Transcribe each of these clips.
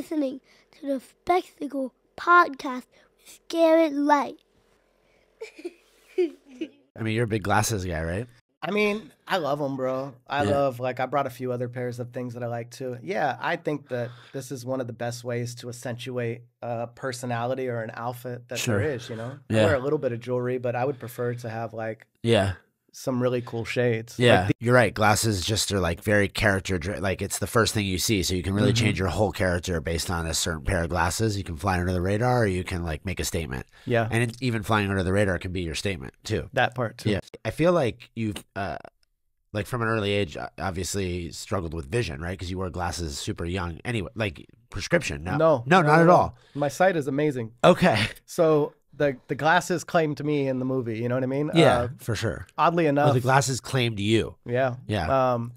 listening to the Spectacle Podcast with Garrett Leight. I mean, you're a big glasses guy, right? I mean, I love them, bro. I Yeah. love like I brought a few other pairs of things that I like too. Yeah, I think that this is one of the best ways to accentuate a personality or an outfit that Sure. there is. You know, Yeah. I wear a little bit of jewelry, but I would prefer to have like Yeah. Some really cool shades. Like, Yeah, the- you're right. Glasses just are like very character Like it's the first thing you see, so you can really Mhm. change your whole character based on a certain pair of glasses. You can fly under the radar, or you can like make a statement. yeah, And it, even flying under the radar can be your statement too. that part too. Yeah, I feel like you've, uh, like from an early age, obviously struggled with vision, right? Because you wore glasses super young. Anyway, like prescription. No, No, no, not at all. My sight is amazing. Okay. So the the glasses claimed to me in the movie. You know what I mean? Yeah, Uh, for sure. oddly enough, the glasses claimed you. yeah. Yeah. Um,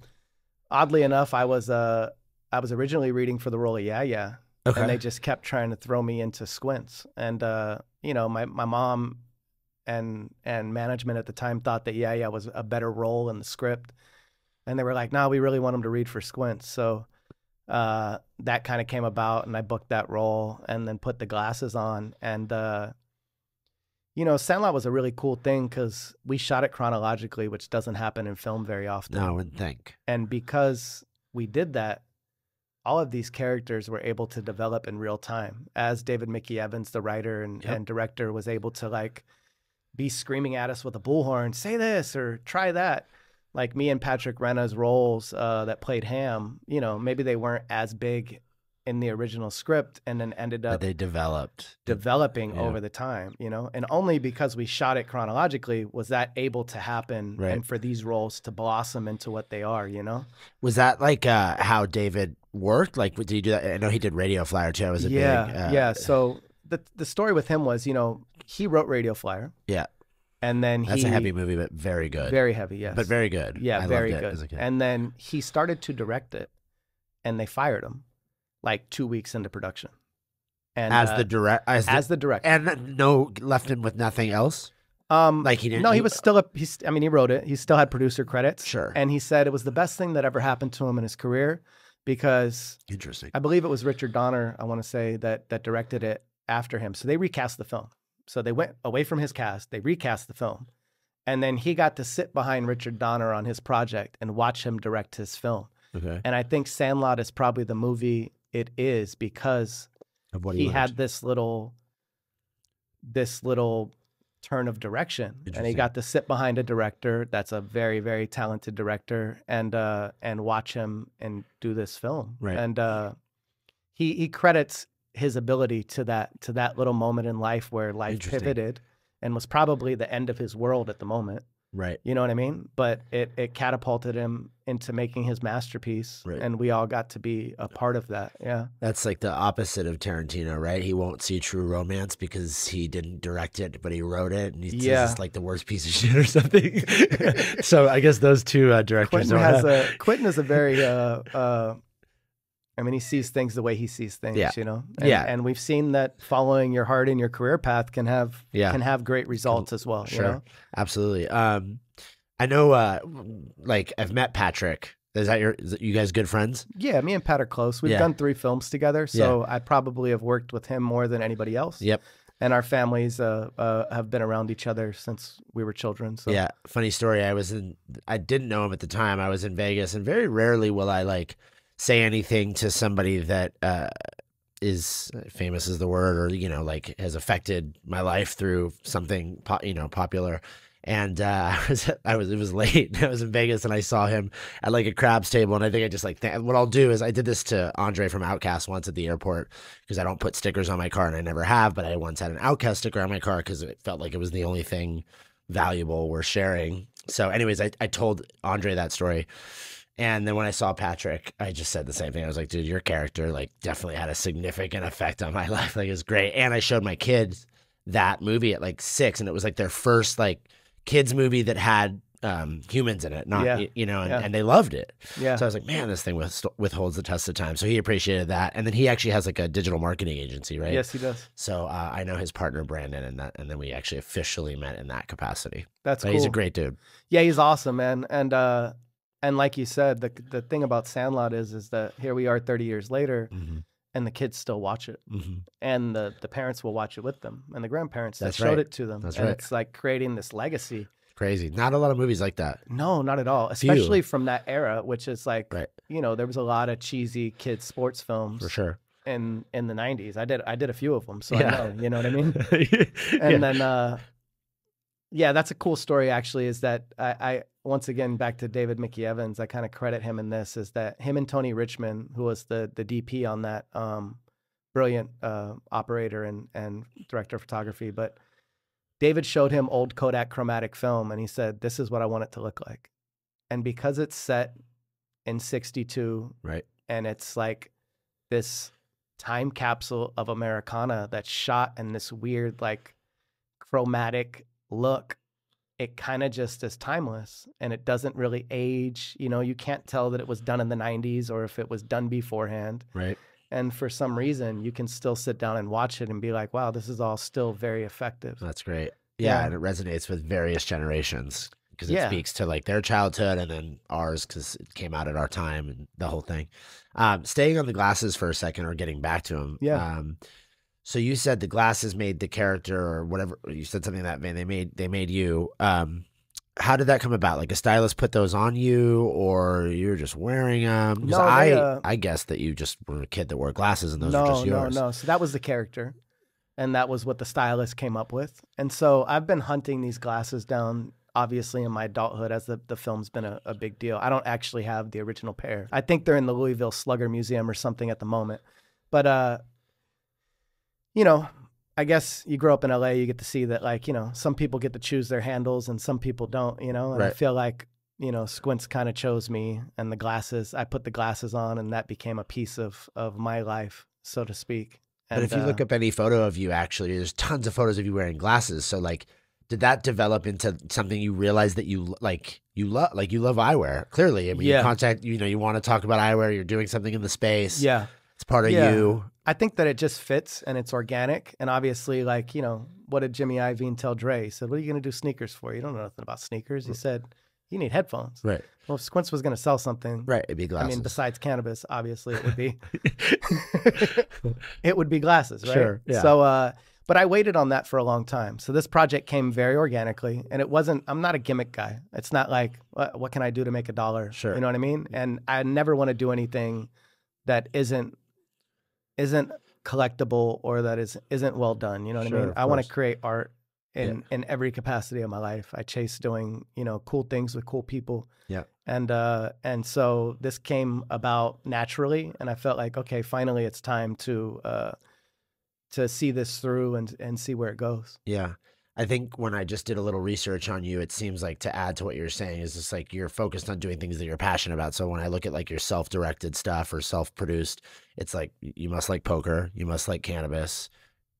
oddly enough, I was uh I was originally reading for the role of Yeah Yeah, okay. and they just kept trying to throw me into squints. And uh, you know, my my mom and and management at the time thought that Yeah Yeah was a better role in the script, and they were like, "No, we really want him to read for squints." So uh, that kind of came about, and I booked that role, and then put the glasses on, and uh, you know, Sandlot was a really cool thing because we shot it chronologically, which doesn't happen in film very often no, I wouldn't think. and because we did that all of these characters were able to develop in real time as david mickey evans the writer and, Yep. and director was able to like be screaming at us with a bullhorn say this or try that like me and patrick renna's roles uh, that played ham you know maybe they weren't as big in the original script and then ended But up they developed. developing Yeah. over the time, you know, and only because we shot it chronologically was that able to happen Right. and for these roles to blossom into what they are, you know? Was that like uh, how David worked? Like, did you do that? I know he did Radio Flyer too. Was a yeah, big. Uh, yeah. So the the story with him was, you know, he wrote Radio Flyer. Yeah. And then That's he a heavy movie, but very good. very heavy, yes. But very good. yeah, I very loved it as a good. And then he started to direct it and they fired him like 2 weeks into production. And as uh, the direct, as, as the, the director. and no left him with nothing else. Um, Like he didn't. no, he was still a. He's. I mean, he wrote it. He still had producer credits. Sure. And he said it was the best thing that ever happened to him in his career because interesting. I believe it was Richard Donner. I want to say that that directed it after him. So they recast the film. So they went away from his cast. They recast the film, and then he got to sit behind Richard Donner on his project and watch him direct his film. Okay. And I think Sandlot is probably the movie it is because Of what he learned. had this little this little turn of direction and he got to sit behind a director that's a very very talented director and uh and watch him and do this film Right. and uh he he credits his ability to that to that little moment in life where life pivoted and was probably the end of his world at the moment right. you know what i mean but it it catapulted him into making his masterpiece Right. and we all got to be a part of that yeah That's like the opposite of Tarantino, right? He won't see True Romance because he didn't direct it, but he wrote it, and he says Yeah. it's like the worst piece of shit or something. so I guess those two uh, directors Quentin has have- a Quentin is a very uh uh I mean he sees things the way he sees things, Yeah. you know. And, Yeah. And we've seen that following your heart in your career path can have Yeah. can have great results as well. Sure. You know? Absolutely. Um, I know. Uh, like I've met Patrick. Is that your? Is you guys good friends? Yeah, me and Pat are close. We've Yeah. done three films together, so I probably have worked with him more than anybody else. Yep. And our families uh, uh, have been around each other since we were children. So Yeah. Funny story. I was in. I didn't know him at the time. I was in Vegas, and very rarely will I like say anything to somebody that uh, is famous is the word, or you know, like has affected my life through something, you know, popular. And uh, I was, I was, it was late. I was in Vegas, and I saw him at like a craps table, and I think I just like what I'll do is I did this to Andre from OutKast once at the airport because I don't put stickers on my car, and I never have. But I once had an OutKast sticker on my car because it felt like it was the only thing valuable we're sharing. So, anyways, I, I told Andre that story. And then when I saw Patrick, I just said the same thing. I was like, dude, your character like definitely had a significant effect on my life. Like it was great. And I showed my kids that movie at like six, and it was like their first like kids movie that had um humans in it, not Yeah. you know, and, Yeah. and they loved it. yeah. So I was like, man, this thing with, withholds the test of time. So he appreciated that. And then he actually has like a digital marketing agency, right? Yes, he does. So uh, I know his partner Brandon, and that, and then we actually officially met in that capacity. That's But cool. he's a great dude. Yeah, he's awesome, man. And uh and like you said, the the thing about Sandlot is is that here we are 30 years later Mhm. and the kids still watch it, Mhm. and the the parents will watch it with them, and the grandparents that That's showed right. it to them. That's and right. It's like creating this legacy. Crazy. Not a lot of movies like that. No, not at all. Few. Especially from that era, which is like, Right. you know, there was a lot of cheesy kids sports films For sure. in in the '90s. I did I did a few of them, so Yeah. I know. You know what I mean? yeah. and then uh yeah that's a cool story actually is that I, I once again back to david mickey evans i kind of credit him in this is that him and tony richmond who was the the dp on that um brilliant uh operator and and director of photography but david showed him old kodak chromatic film and he said this is what i want it to look like and because it's set in 62 Right. and it's like this time capsule of Americana that's shot in this weird like chromatic look. It kind of just is timeless and it doesn't really age. You know, you can't tell that it was done in the 90s or if it was done beforehand. Right. And for some reason, you can still sit down and watch it and be like, wow, this is all still very effective. That's great. Yeah, Yeah. and it resonates with various generations because it Yeah. speaks to like their childhood and then ours because it came out at our time and the whole thing. Um, staying on the glasses for a second or getting back to them. Yeah. Um, so you said the glasses made the character or whatever you said something that man they made they made you. Um, how did that come about? Like a stylist put those on you, or you were just wearing them? No, I uh, I guess that you just were a kid that wore glasses and those no, are just yours. no, no. So that was the character. And that was what the stylist came up with. And so I've been hunting these glasses down, obviously, in my adulthood as the, the film's been a, a big deal. I don't actually have the original pair. I think they're in the Louisville Slugger Museum or something at the moment. But, uh, you know, I guess you grow up in LA, you get to see that, like, you know, some people get to choose their handles and some people don't, you know? And I feel like, you know, Squints kind of chose me and the glasses. I put the glasses on and that became a piece of, of my life, so to speak. But if you And, look uh, up any photo of you, actually, there's tons of photos of you wearing glasses. So, like, did that develop into something you realized that you like? You love, like, you love eyewear. Clearly, I mean, you contact, you know, you want to talk about eyewear. You're doing something in the space. yeah, it's part of Yeah. you. I think that it just fits and it's organic. And obviously, like, you know, what did Jimmy Iovine tell Dre? He said, What are you going to do sneakers for? You don't know nothing about sneakers. He said, You need headphones. Right, Well, if Squints was going to sell something, right. It'd be glasses. I mean, besides cannabis, obviously it would be it would be glasses, right? Sure, yeah. So, uh, but I waited on that for a long time. So this project came very organically, and it wasn't. I'm not a gimmick guy. It's not like what, what can I do to make a dollar? Sure. You know what I mean? And I never want to do anything that isn't isn't collectible or that is isn't well done. You know what I mean? I want to create art Yeah. in in every capacity of my life. I chase doing you know cool things with cool people yeah, and uh and so this came about naturally and i felt like okay finally it's time to uh to see this through and and see where it goes yeah. I think when I just did a little research on you, it seems like to add to what you're saying is just like you're focused on doing things that you're passionate about. So when I look at like your self-directed stuff or self-produced, it's like you must like poker, you must like cannabis,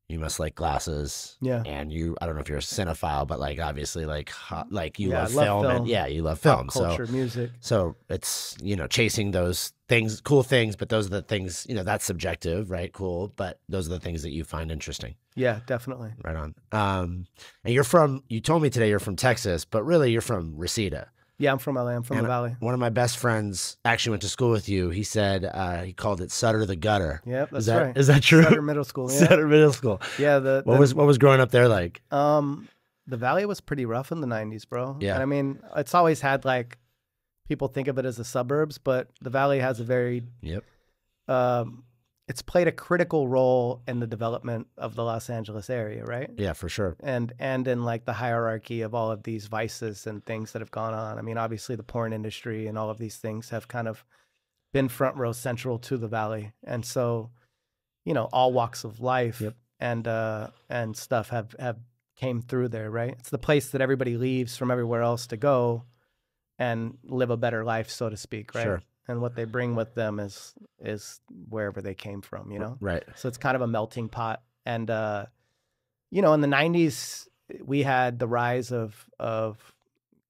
you must like glasses, yeah and you I don't know if you're a cinephile, but like obviously like hot, like you Yeah, love, love film, and yeah, you love pop film. culture So music so it's you know chasing those things, cool things, but those are the things you know that's subjective, right? Cool, but those are the things that you find interesting. yeah definitely Right on. Um, and you're from you told me today you're from Texas, but really you're from Reseda. yeah i'm from la i'm from And the valley One of my best friends actually went to school with you. He said uh, he called it Sutter the Gutter. yep that's is that right is that true? Sutter middle school yeah Sutter Middle School. yeah the, What the- was what was growing up there like? um the valley was pretty rough in the 90s bro Yeah. and i mean it's always had like people think of it as the suburbs but the valley has a very Yep. um, it's played a critical role in the development of the Los Angeles area, right? Yeah, for sure. And and in like the hierarchy of all of these vices and things that have gone on. I mean, obviously the porn industry and all of these things have kind of been front row central to the valley, and so you know all walks of life Yep. and uh, and stuff have have came through there, right? It's the place that everybody leaves from everywhere else to go and live a better life, so to speak, right? Sure. And what they bring with them is is wherever they came from, you know. Right. So it's kind of a melting pot. And uh, you know, in the '90s, we had the rise of of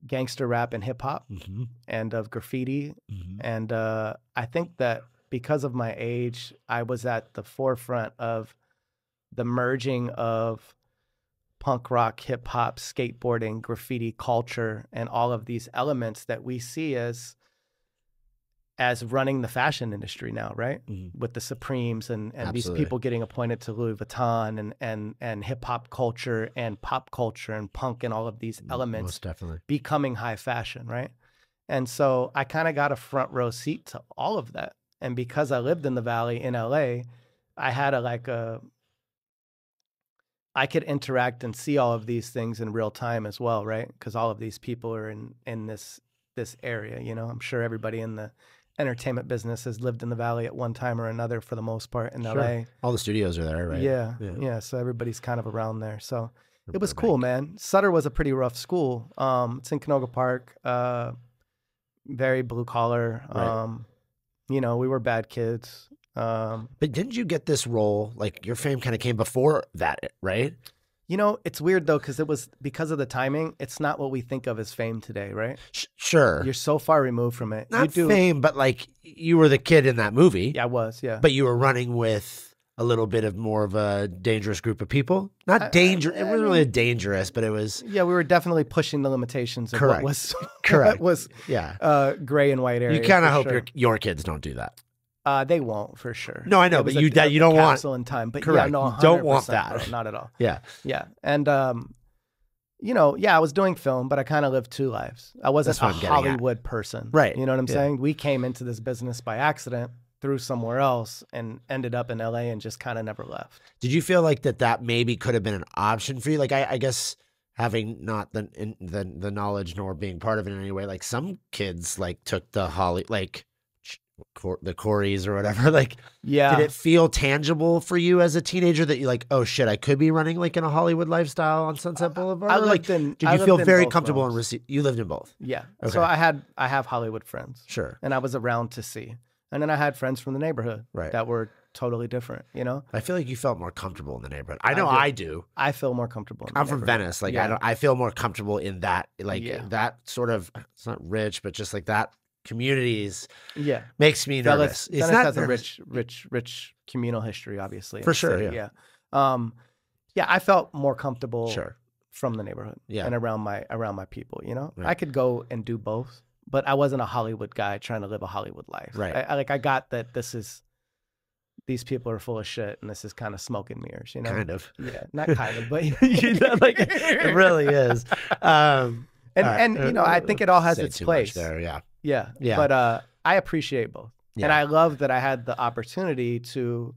gangster rap and hip hop hmm and of graffiti. hmm And uh, I think that because of my age, I was at the forefront of the merging of punk rock, hip hop, skateboarding, graffiti culture, and all of these elements that we see as as running the fashion industry now, right? Mhm. With the Supremes and, and these people getting appointed to Louis Vuitton and and and hip hop culture and pop culture and punk and all of these elements Most definitely. becoming high fashion, right? And so I kind of got a front row seat to all of that. And because I lived in the valley in LA, I had a like a I could interact and see all of these things in real time as well, right? Because all of these people are in in this this area, you know. I'm sure everybody in the entertainment business has lived in the valley at one time or another for the most part in Sure. LA. All the studios are there, right? Yeah, Yeah. yeah, So everybody's kind of around there. So it was cool, man. Sutter was a pretty rough school. Um, it's in Canoga Park. Uh, very blue collar. Right. Um, you know, we were bad kids. Um, But didn't you get this role? Like your fame kind of came before that, right? you know, it's weird though because it was because of the timing. It's not what we think of as fame today, right? Sh- sure. You're so far removed from it. Not you do. fame, but like you were the kid in that movie. Yeah, I was. Yeah. But you were running with a little bit of more of a dangerous group of people. Not I- I- danger. it wasn't really dangerous, but it was yeah, we were definitely pushing the limitations of Correct. what was Correct. what was yeah. uh, gray and white area. You kind of hope sure. your your kids don't do that. Uh, they won't for sure. No, I know, It but was a- you- that you don't want- in time. But Correct. yeah, no, You don't want that. bro, not at all. Yeah. Yeah, and um, you know, yeah, I was doing film, but I kind of lived two lives. I wasn't a getting at. Hollywood person, Right. You know what I'm Yeah. saying? We came into this business by accident through somewhere else and ended up in LA and just kind of never left. Did you feel like that that maybe could have been an option for you? Like I, I guess having not the, in, the the knowledge nor being part of it in any way, like some kids like took the Holly like Cor- the Corys or whatever. Like, Yeah, did it feel tangible for you as a teenager that you like, oh shit, I could be running like in a Hollywood lifestyle on Sunset uh, Boulevard? I Or, like, in. did I you feel very comfortable and realms. rece- you lived in both? Yeah. Okay. So I had I have Hollywood friends, Sure. and I was around to see, and then I had friends from the neighborhood Right. that were totally different. You know, I feel like you felt more comfortable in the neighborhood. I I know do. I do. I feel more comfortable. in the I'm from. Venice. Like I don't. I feel more comfortable in that. Like Yeah. that sort of. It's not rich, but just like that communities Yeah. makes me nervous. Venice, it's Venice not has a rich, rich, rich communal history, obviously. For sure, city, yeah. yeah. Um, yeah, I felt more comfortable Sure. from the neighborhood Yeah. and around my around my people. You know, Right. I could go and do both, but I wasn't a Hollywood guy trying to live a Hollywood life. Right. I, I like I got that this is these people are full of shit and this is kind of smoke and mirrors. You know, Kind of. Yeah, not kind of, but you know, like it really is. Um, And right, and you know, I think it all has say its place. there. Yeah. Yeah. Yeah. But uh, I appreciate both. And I love that I had the opportunity to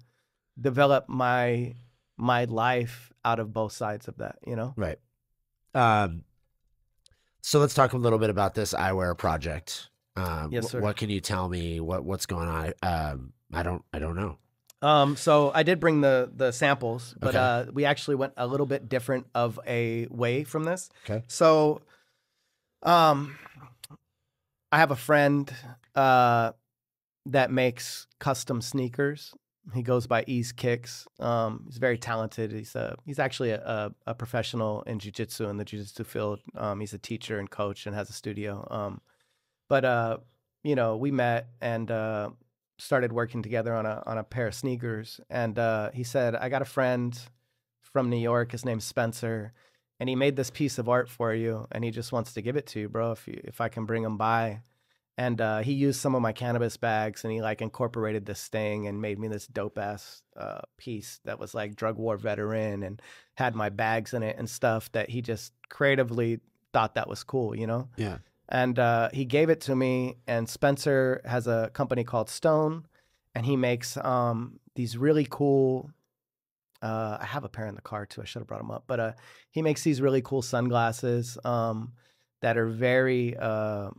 develop my my life out of both sides of that, you know? Right. Um. So let's talk a little bit about this eyewear project. Um, Yes, sir. What can you tell me? What what's going on? Um, I don't. I don't know. Um, so I did bring the the samples, but Okay. uh, we actually went a little bit different of a way from this. Okay. So, um, I have a friend uh, that makes custom sneakers. He goes by Ease Kicks. Um, he's very talented. He's a he's actually a, a, a professional in jujitsu in the jujitsu field. Um, he's a teacher and coach and has a studio. Um, but uh, you know, we met and uh, started working together on a on a pair of sneakers. And uh, he said, "I got a friend from New York. His name's Spencer, and he made this piece of art for you, and he just wants to give it to you, bro. If you, if I can bring him by." And uh, he used some of my cannabis bags, and he like incorporated this thing and made me this dope ass uh, piece that was like drug war veteran and had my bags in it and stuff that he just creatively thought that was cool, you know Yeah. and uh, he gave it to me. And Spencer has a company called Stown, and he makes um, these really cool. Uh, I have a pair in the car too. I should have brought them up, but uh, he makes these really cool sunglasses um, that are very uh,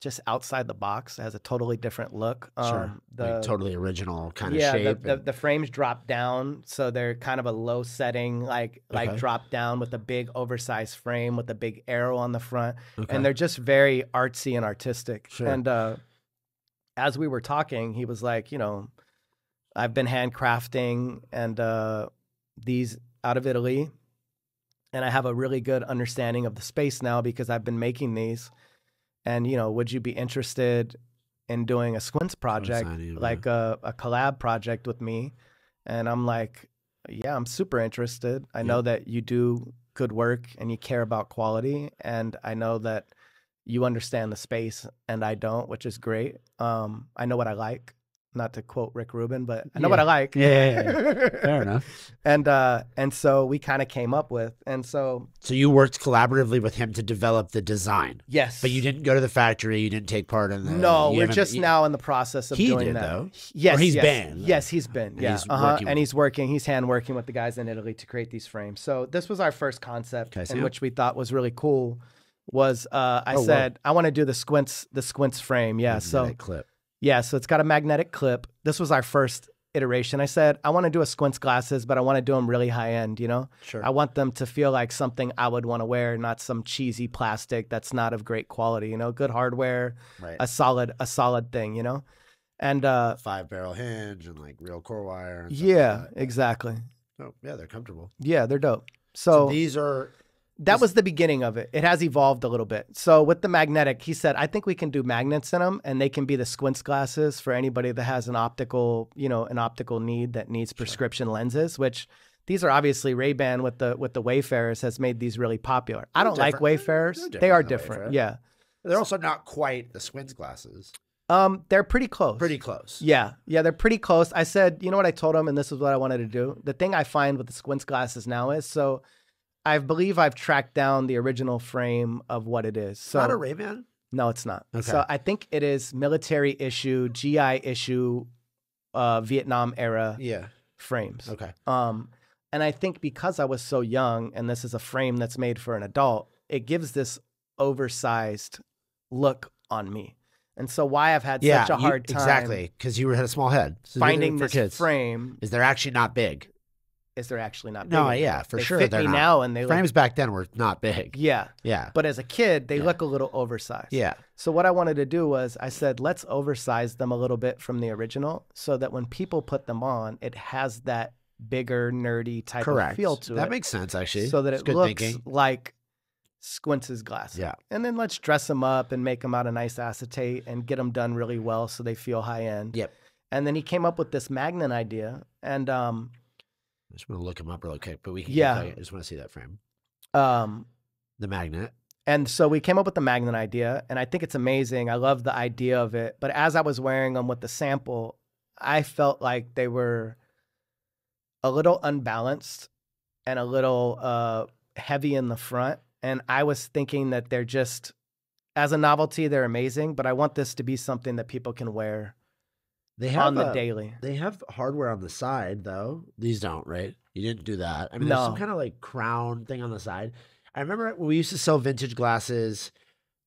just outside the box. It has a totally different look. Sure. Um, like totally original kind of yeah, shape. the, the, and- the frames drop down, so they're kind of a low setting, like like Okay. drop down with a big oversized frame with a big arrow on the front okay. and they're just very artsy and artistic. Sure. And uh, as we were talking, he was like, you know, I've been handcrafting and uh, these out of Italy, and I have a really good understanding of the space now because I've been making these. And you know, would you be interested in doing a Squints project, of like a, a collab project with me? And I'm like, yeah, I'm super interested. I know that you do good work and you care about quality, and I know that you understand the space and I don't, which is great. Um, I know what I like. Not to quote Rick Rubin, but I know what I like. Yeah, yeah, yeah. Fair enough. and uh, and so we kind of came up with, and so So you worked collaboratively with him to develop the design, yes, but you didn't go to the factory. You didn't take part in the. No, we're just you- now in the process of He doing did, that. though? Yes, Or he's yes, been, though? Yes, he's been. And yeah, he's uh-huh. working and he's working. He's hand working with the guys in Italy to create these frames. So this was our first concept, in which we thought was really cool. Was uh, I Oh, said I want to do the squints the squints frame? Yeah, so clip. Yeah, so it's got a magnetic clip. This was our first iteration. I said I want to do a squints glasses, but I want to do them really high end. You know, Sure. I want them to feel like something I would want to wear, not some cheesy plastic that's not of great quality. You know, good hardware, right. a solid a solid thing. You know, and uh, Five barrel hinge and like real core wire. and yeah, Like exactly. Oh, yeah, they're comfortable. Yeah, they're dope. So, So, these are that was the beginning of it. It has evolved a little bit. So with the magnetic, he said, I think we can do magnets in them, and they can be the squints glasses for anybody that has an optical, you know, an optical need that needs prescription lenses. Which these are obviously Ray Ban with the with the Wayfarers has made these really popular. I don't like. Wayfarers. They're different different. Wayfarer. Yeah. they're also not quite the squints glasses. Um, they're pretty close. Pretty close. Yeah, yeah, they're pretty close. I said, you know what I told him, and this is what I wanted to do. The thing I find with the squints glasses now is so. I believe I've tracked down the original frame of what it is. So not a Ray Ban. no, it's not. Okay. So I think it is military issue, GI issue, uh, Vietnam era Yeah. frames. Okay. Um, and I think because I was so young, and this is a frame that's made for an adult, it gives this oversized look on me. And so why I've had Yeah. such a you- hard time exactly because you had a small head. So finding this kids. frame is they're actually not big. Is they're actually not big? No, big. yeah, for they sure fit they're me not. now and they look, Frames back then were not big. yeah Yeah. but as a kid they Yeah. look a little oversized Yeah. so what i wanted to do was i said let's oversize them a little bit from the original so that when people put them on it has that bigger nerdy type Correct. of feel to that it That makes sense actually. so that It's it looks thinking. like squints' glasses Yeah. and then let's dress them up and make them out of nice acetate and get them done really well so they feel high end Yep. and then he came up with this magnet idea and um I just want to look them up real quick, but we can. Yeah. I just want to see that frame. um The magnet. And so we came up with the magnet idea, and I think it's amazing. I love the idea of it. But as I was wearing them with the sample, I felt like they were a little unbalanced and a little uh, heavy in the front. And I was thinking that they're just, as a novelty, they're amazing. But I want this to be something that people can wear They have on the a- daily. They have hardware on the side though. These don't, right? You didn't do that. I mean, there's some kind of like crown thing on the side. I remember when we used to sell vintage glasses.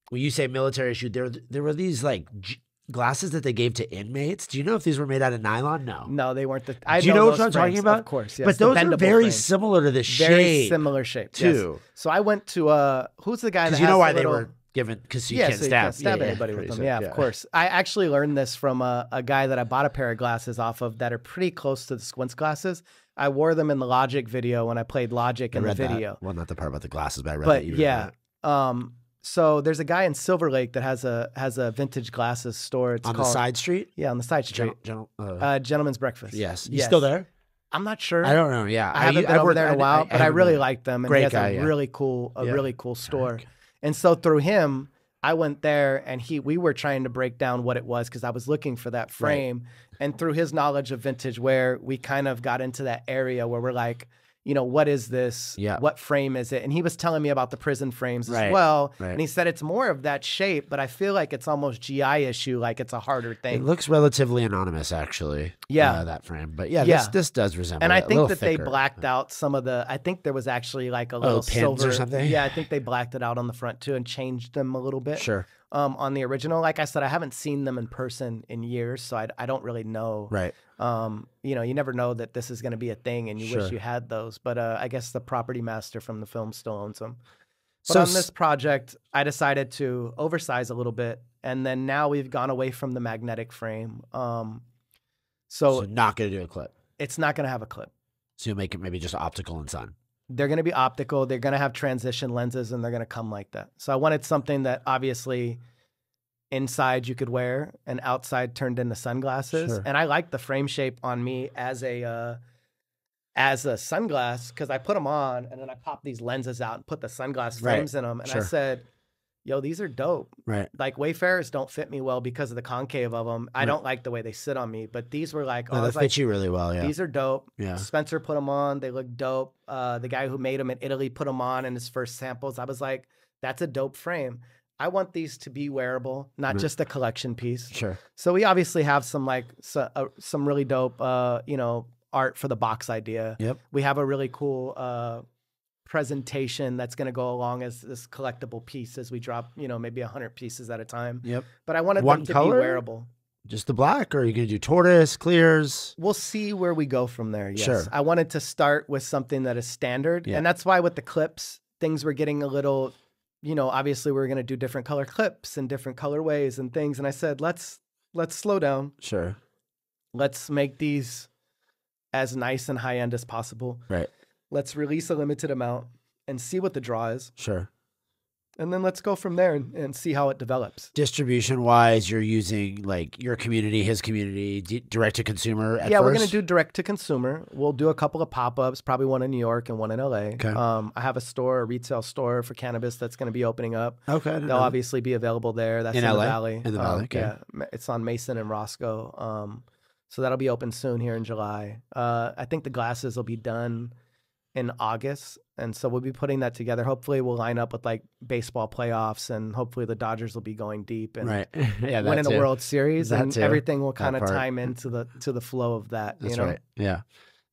When you say military issue, there there were these like glasses that they gave to inmates. Do you know if these were made out of nylon? No. No, they weren't the. I Do you know what I'm talking about? Of course, yes. but those are very frames. similar to the very shape similar shape yes. too. So I went to uh, who's the guy that you know the why they were given because you yeah, can't so stab, you can't stab yeah, yeah, anybody with them. so- Yeah, of course. I actually learned this from a, a guy that I bought a pair of glasses off of that are pretty close to the squints glasses. I wore them in the Logic video when I played Logic I in the read that. video. Well, not the part about the glasses, but I read But that you read yeah, that. um, so there's a guy in Silver Lake that has a has a vintage glasses store. It's on called the side street. yeah on the side street. Gen- gen- uh, Uh, Gentleman's Breakfast. yes, you still there? I'm not sure. I don't know. Yeah, I haven't been I've over worked- there in a while, but I haven't really like them. And Great he has guy, a yeah. really cool, a Yeah. really cool store. And so through him, I went there and he we were trying to break down what it was because I was looking for that frame. And through his knowledge of vintage wear, we kind of got into that area where we're like, you know, what is this? Yeah. What frame is it? And he was telling me about the prison frames Right, as well. right. And he said it's more of that shape, but I feel like it's almost GI issue, like it's a harder thing. It looks relatively anonymous, actually. Yeah. uh, that frame, but yeah, Yeah. this this does resemble. and I think that thicker. they blacked out some of the. I think there was actually like a little pins or something? Yeah, I think they blacked it out on the front too and changed them a little bit. Sure, Um, on the original, like I said, I haven't seen them in person in years, so I, I don't really know. right. Um, you know, you never know that this is going to be a thing, and you Sure. wish you had those. But uh, I guess the property master from the film still owns them. But So on this project, I decided to oversize a little bit, and then now we've gone away from the magnetic frame. Um, so so not going to do a clip. it's not going to have a clip. So you'll make it maybe just optical and sun. They're going to be optical. They're going to have transition lenses and they're going to come like that. So I wanted something that obviously inside you could wear and outside turned into sunglasses. Sure. And I like the frame shape on me as a uh, as a sunglass because I put them on and then I pop these lenses out and put the sunglass Right. frames in them. And I said, yo, these are dope. Right. Like Wayfarers don't fit me well because of the concave of them. I Right. don't like the way they sit on me, but these were like, oh, No, I that was fits like, you really well. Yeah. these are dope. Yeah. Spencer put them on. They look dope. Uh, the guy who made them in Italy put them on in his first samples. I was like, that's a dope frame. I want these to be wearable, not just a collection piece. Sure. So we obviously have some like so, uh, some really dope, uh, you know, art for the box idea. Yep. We have a really cool uh, presentation that's going to go along as this collectible piece as we drop, you know, maybe hundred pieces at a time. Yep. But I wanted One them to color? be wearable. Just the black, or are you gonna do tortoise, clears? We'll see where we go from there. Yes. Sure. I wanted to start with something that is standard. Yeah. And that's why with the clips, things were getting a little, you know, obviously we are going to do different color clips and different colorways and things. And I said, let's let's slow down. Sure. Let's make these as nice and high end as possible. Right. Let's release a limited amount and see what the draw is. Sure. And then let's go from there and, and see how it develops. Distribution wise, you're using like your community, his community, d- direct to consumer. At yeah, we're gonna do direct to consumer. We'll do a couple of pop ups, probably one in New York and one in LA. Okay. Um, I have a store, a retail store for cannabis that's gonna be opening up. Okay. They'll know. obviously be available there. That's In in, LA? the valley. In the Um, valley, okay. Yeah, it's on Mason and Roscoe. Um, so that'll be open soon here in July. Uh, I think the glasses will be done in August, and so we'll be putting that together. Hopefully, we'll line up with like baseball playoffs, and hopefully the Dodgers will be going deep and right. yeah. Winning a World Series, That and too. everything will kind of time into the to the flow of that. That's you know? right. Yeah.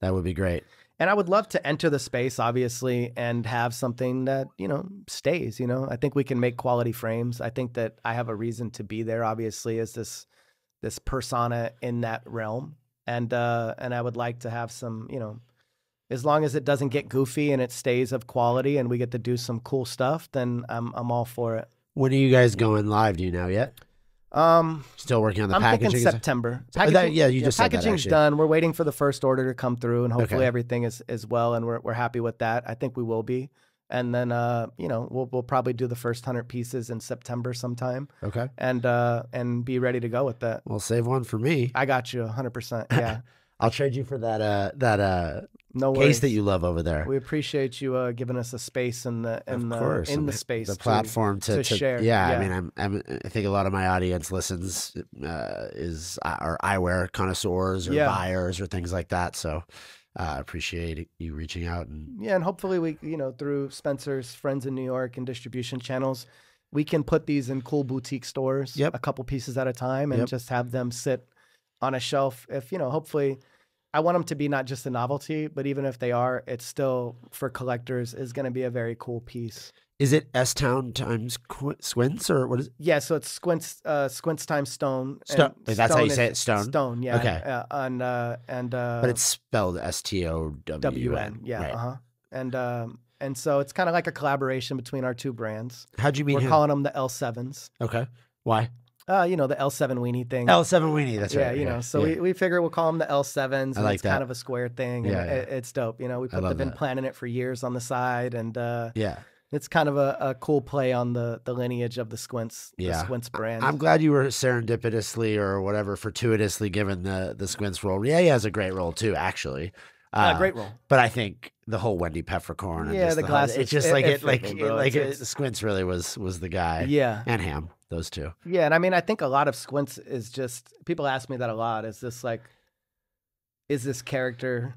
That would be great. And I would love to enter the space, obviously, and have something that, you know, stays. You know, I think we can make quality frames. I think that I have a reason to be there, obviously, as this this persona in that realm. And uh and I would like to have some, you know, as long as it doesn't get goofy and it stays of quality and we get to do some cool stuff, then I'm I'm all for it. When are you guys going live? Do you know yet? Um Still working on the I'm packaging. thinking? September. Oh, that- yeah, you just said that, packaging's done. We're waiting for the first order to come through, and hopefully Okay. everything is is well, and we're we're happy with that. I think we will be, and then uh, you know, we'll we'll probably do the first hundred pieces in September sometime, Okay. and uh, and be ready to go with that. Well, save one for me. I got you hundred percent. Yeah, I'll trade you for that uh that uh no case worries. that you love over there. We appreciate you uh, giving us a space in the in of the in the space the to- platform to, to share, Yeah, yeah. I mean, I'm, I'm I think a lot of my audience listens uh, is uh, are eyewear connoisseurs or Yeah. buyers or things like that. So uh, I appreciate you reaching out and Yeah, and hopefully we, you know, through Spencer's friends in New York and distribution channels, we can put these in cool boutique stores, Yep. a couple pieces at a time, and Yep. just have them sit on a shelf. If you know, hopefully, I want them to be not just a novelty, but even if they are, it's still for collectors is going to be a very cool piece. is it S Town times Qu- Squints or what is? Yeah, so it's squints, uh, squints times Stown. Stone- and wait, that's how you say it, stone? Stone, yeah. Okay. uh, and uh, and uh, But it's spelled S T O W N. Yeah, Right. uh huh. And um, and so it's kind of like a collaboration between our two brands. How'd you meet We're him? calling them the L7s. okay. Why? Uh, you know, the L7 weenie thing. L Seven Weenie. That's right. yeah, right. you know, so yeah. we, we figure we'll call them the L7s. And I like it's that. kind of a square thing. And Yeah, it- it's dope. You know, we put the been planning it for years on the side. And uh, yeah. it's kind of a, a cool play on the, the lineage of the Squints, Yeah. the Squints brand. I'm glad you were serendipitously or whatever fortuitously given the the Squints role. Yeah, he has a great role too, actually. Uh, great role. But I think the whole Wendy Peppercorn. And Yeah, just the whole- glasses, It's just like it, like it, like it's- Squints really was was the guy. Yeah. and Ham, those two. Yeah, and I mean, I think a lot of Squints is just people ask me that a lot. Is this like, is this character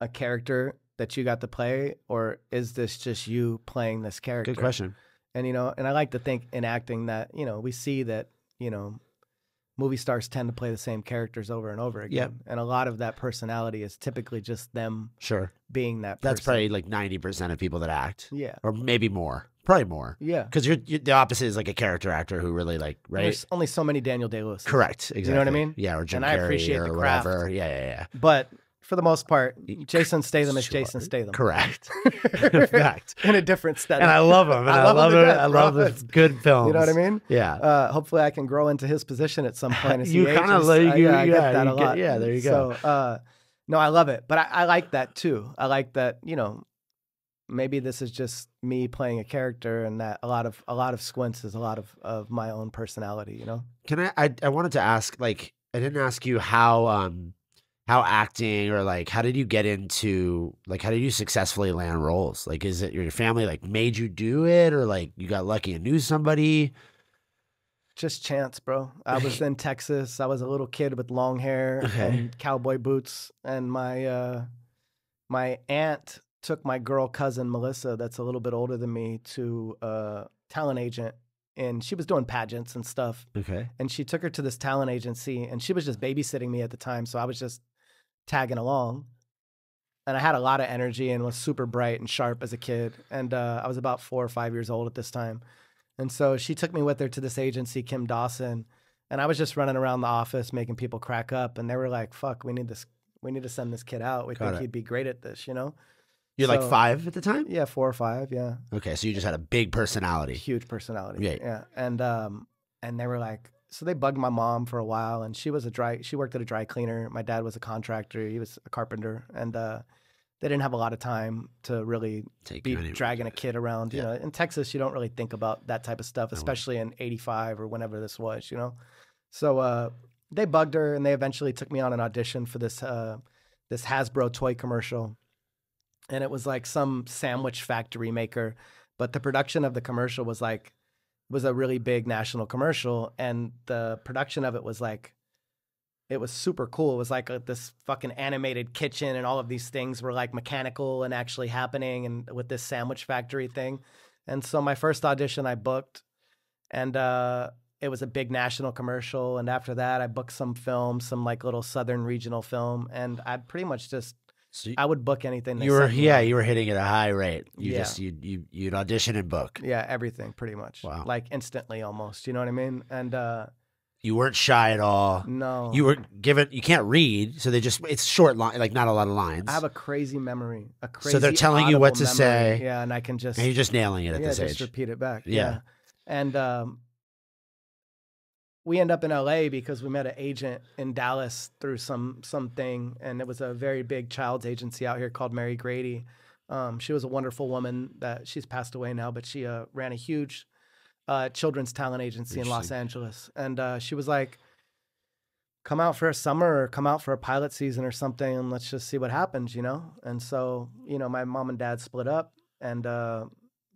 a character that you got to play, or is this just you playing this character? Good question. And you know, and I like to think in acting that you know we see that you know movie stars tend to play the same characters over and over again, Yep. and a lot of that personality is typically just them Sure, being that. person. that's probably like ninety percent of people that act, yeah, or maybe more. Probably more, yeah. because you're, you the opposite is like a character actor who really like right. There's only so many Daniel Day Lewis. Correct. Exactly. You know what I mean? Yeah, or Jim And I Carrey appreciate or the craft. whatever. Yeah, yeah, yeah. But for the most part, Jason Statham is Sure. Jason Statham. Correct. Fact. in a different setting. And I love him. And I, I love him I love the good films. You know what I mean? Yeah. Uh, hopefully, I can grow into his position at some point. As You kinda like- Uh, you- yeah, I yeah, get that a get- lot. yeah, there you go. So, uh, no, I love it, but I, I like that too. I like that. You know, maybe this is just me playing a character, and that a lot of a lot of squints is a lot of of my own personality. You know? Can I, I? I wanted to ask. Like, I didn't ask you how. Um, how acting or like how did you get into like how did you successfully land roles? Like is it your family like made you do it or like you got lucky and knew somebody? Just chance, bro. I was in Texas. I was a little kid with long hair Okay. and cowboy boots, and my uh, my aunt took my girl cousin Melissa, that's a little bit older than me, to a talent agent, and she was doing pageants and stuff. Okay. And she took her to this talent agency, and she was just babysitting me at the time, so I was just tagging along. And I had a lot of energy and was super bright and sharp as a kid. And uh, I was about four or five years old at this time. And so she took me with her to this agency, Kim Dawson. And I was just running around the office making people crack up. And they were like, fuck, we need this. We need to send this kid out. We Got think it. he'd be great at this, you know? You're like five at the time? Yeah, four or five. Yeah. Okay, so you just had a big personality. Huge personality. Yeah. Yeah. And, um, and they were like, so they bugged my mom for a while and she was a dry, she worked at a dry cleaner. My dad was a contractor. He was a carpenter. And, uh, they didn't have a lot of time to really Take be dragging a kid around. You know, in Texas, you don't really think about that type of stuff, especially in '85 or whenever this was. You know, so uh, they bugged her, and they eventually took me on an audition for this uh, this Hasbro toy commercial, and it was like some sandwich factory maker, but the production of the commercial was like was a really big national commercial, and the production of it was like it was super cool. It was like a, this fucking animated kitchen, and all of these things were like mechanical and actually happening, and with this sandwich factory thing. And so my first audition, I booked, and uh, it was a big national commercial. And after that, I booked some film, some like little southern regional film, and I pretty much just So you, I would book anything. You were sent me yeah, you were hitting at a high rate. You Yeah. just you you you'd audition and book. yeah, everything pretty much. Wow. like instantly almost. You know what I mean? And uh, You weren't shy at all. no, You were given you can't read, so they just it's short line like not a lot of lines. I have a crazy memory. A crazy. So they're telling you what to memory. say. Yeah, and I can just and you're just nailing it at yeah, this just age. repeat it back. Yeah. Yeah. And um, we end up in LA because we met an agent in Dallas through some something, and it was a very big child's agency out here called Mary Grady. Um, she was a wonderful woman that she's passed away now, but she uh, ran a huge uh, children's talent agency in Los Angeles, and uh, she was like. Come out for a summer or come out for a pilot season or something and let's just see what happens, you know? And so, you know, my mom and dad split up and uh,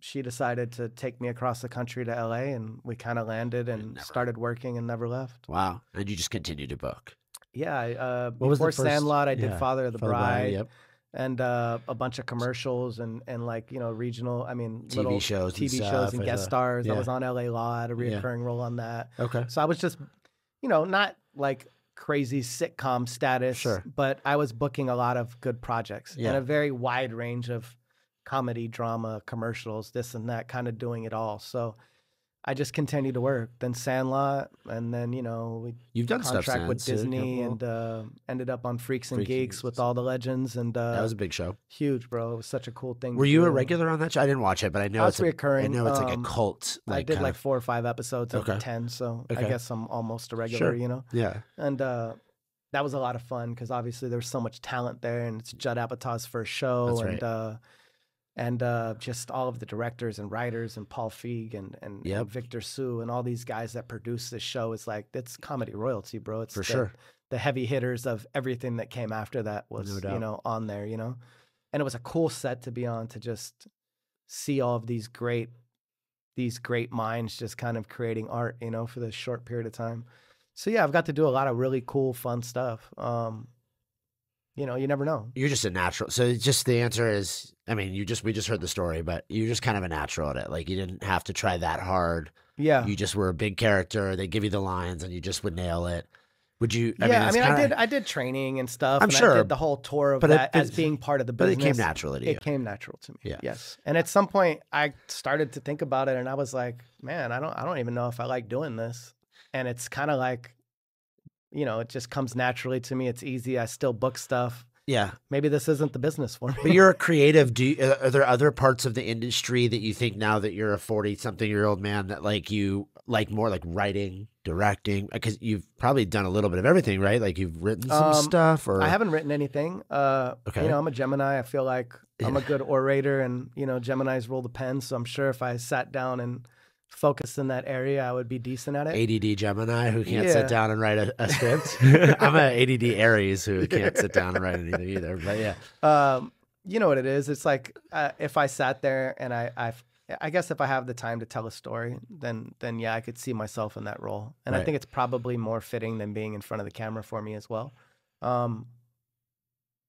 she decided to take me across the country to LA and we kind of landed and never- started working and never left. Wow. And you just continued to book. Yeah, uh, What was the before first- Sandlot, I did yeah, Father of the Father Bride, Yep. and uh, a bunch of commercials and, and like you know regional, I mean TV little shows and TV stuff, shows and guest the- stars. yeah. I was on LA Law, I had a Yeah. reoccurring role on that. Okay. So I was just, you know, not like crazy sitcom status, Sure. but I was booking a lot of good projects Yeah. and a very wide range of comedy, drama, commercials, this and that, kind of doing it all. So I just continued to work. Then Sandlot, and then you know we You've done stuff contract with since, uh, Disney, and uh, ended up on Freaks and Freaks Geeks with all the legends, and uh, that was a big show. huge, bro. It was such a cool thing. to Were you a regular on that show? I didn't watch it, but I know I it's was a, I know it's like a um, cult. I did like of- four or five episodes out of ten, so Okay. I guess I'm almost a regular, Sure. you know. yeah. And uh, that was a lot of fun because obviously there was so much talent there, and it's Judd Apatow's first show, That's and right. And uh, just all of the directors and writers and Paul Feig and and, and Victor Sue and all these guys that produce this show is like it's comedy royalty, bro. It's For the, sure. the heavy hitters of everything that came after that was No you know on there, you know, and it was a cool set to be on to just see all of these great these great minds just kind of creating art, you know, for this short period of time. So yeah, I've got to do a lot of really cool, fun stuff. Um, you know, you never know. You're just a natural. So it's just the answer is, I mean, you just we just heard the story, but you're just kind of a natural at it. Like you didn't have to try that hard. Yeah. You just were a big character. They give you the lines, and you just would nail it. Would you? I yeah, mean, I mean, I kinda- did. I did training and stuff. I'm and I sure, did the whole tour of but it- that as being part of the But business. it came naturally to you. It came natural to me. Yeah. Yes. And at some point, I started to think about it, and I was like, man, I don't. I don't even know if I like doing this. And it's kind of like, you know, it just comes naturally to me. It's easy. I still book stuff. Yeah, Maybe this isn't the business for me. but you're a creative. Do you, uh, are there other parts of the industry that you think now that you're a forty-something-year-old man that like you like more like writing, directing? Because you've probably done a little bit of everything, right? Like you've written some Um, stuff, or I haven't written anything. Uh, Okay. You know, I'm a Gemini. I feel like I'm a good orator, and you know, Gemini's rule the pen. So I'm sure if I sat down and focused in that area, I would be decent at it. ADD Gemini who can't Yeah. sit down and write a, a script. I'm a ADD Aries who can't sit down and write anything either. But yeah, Um, you know what it is? It's like uh, if I sat there and I, I, I guess if I have the time to tell a story, then then yeah, I could see myself in that role, and I think it's probably more fitting than being in front of the camera for me as well. Um,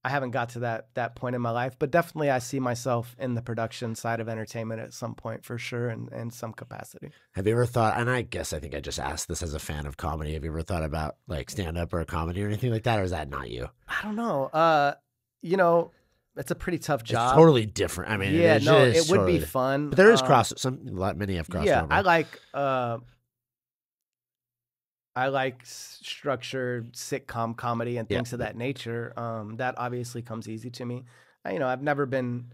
I haven't got to that that point in my life, but definitely I see myself in the production side of entertainment at some point for sure, in, in some capacity. have you ever thought? And I guess I think I just asked this as a fan of comedy. Have you ever thought about like stand up or comedy or anything like that, or is that not you? I don't know. Uh, you know, it's a pretty tough job. It's totally different. I mean, yeah, it, is- no, it would totally be fun. But there is um, cross. Some lot many have crossover. Yeah, I like uh I like structured sitcom comedy and Yeah. things of that nature. Um, that obviously comes easy to me. I, you know, I've never been.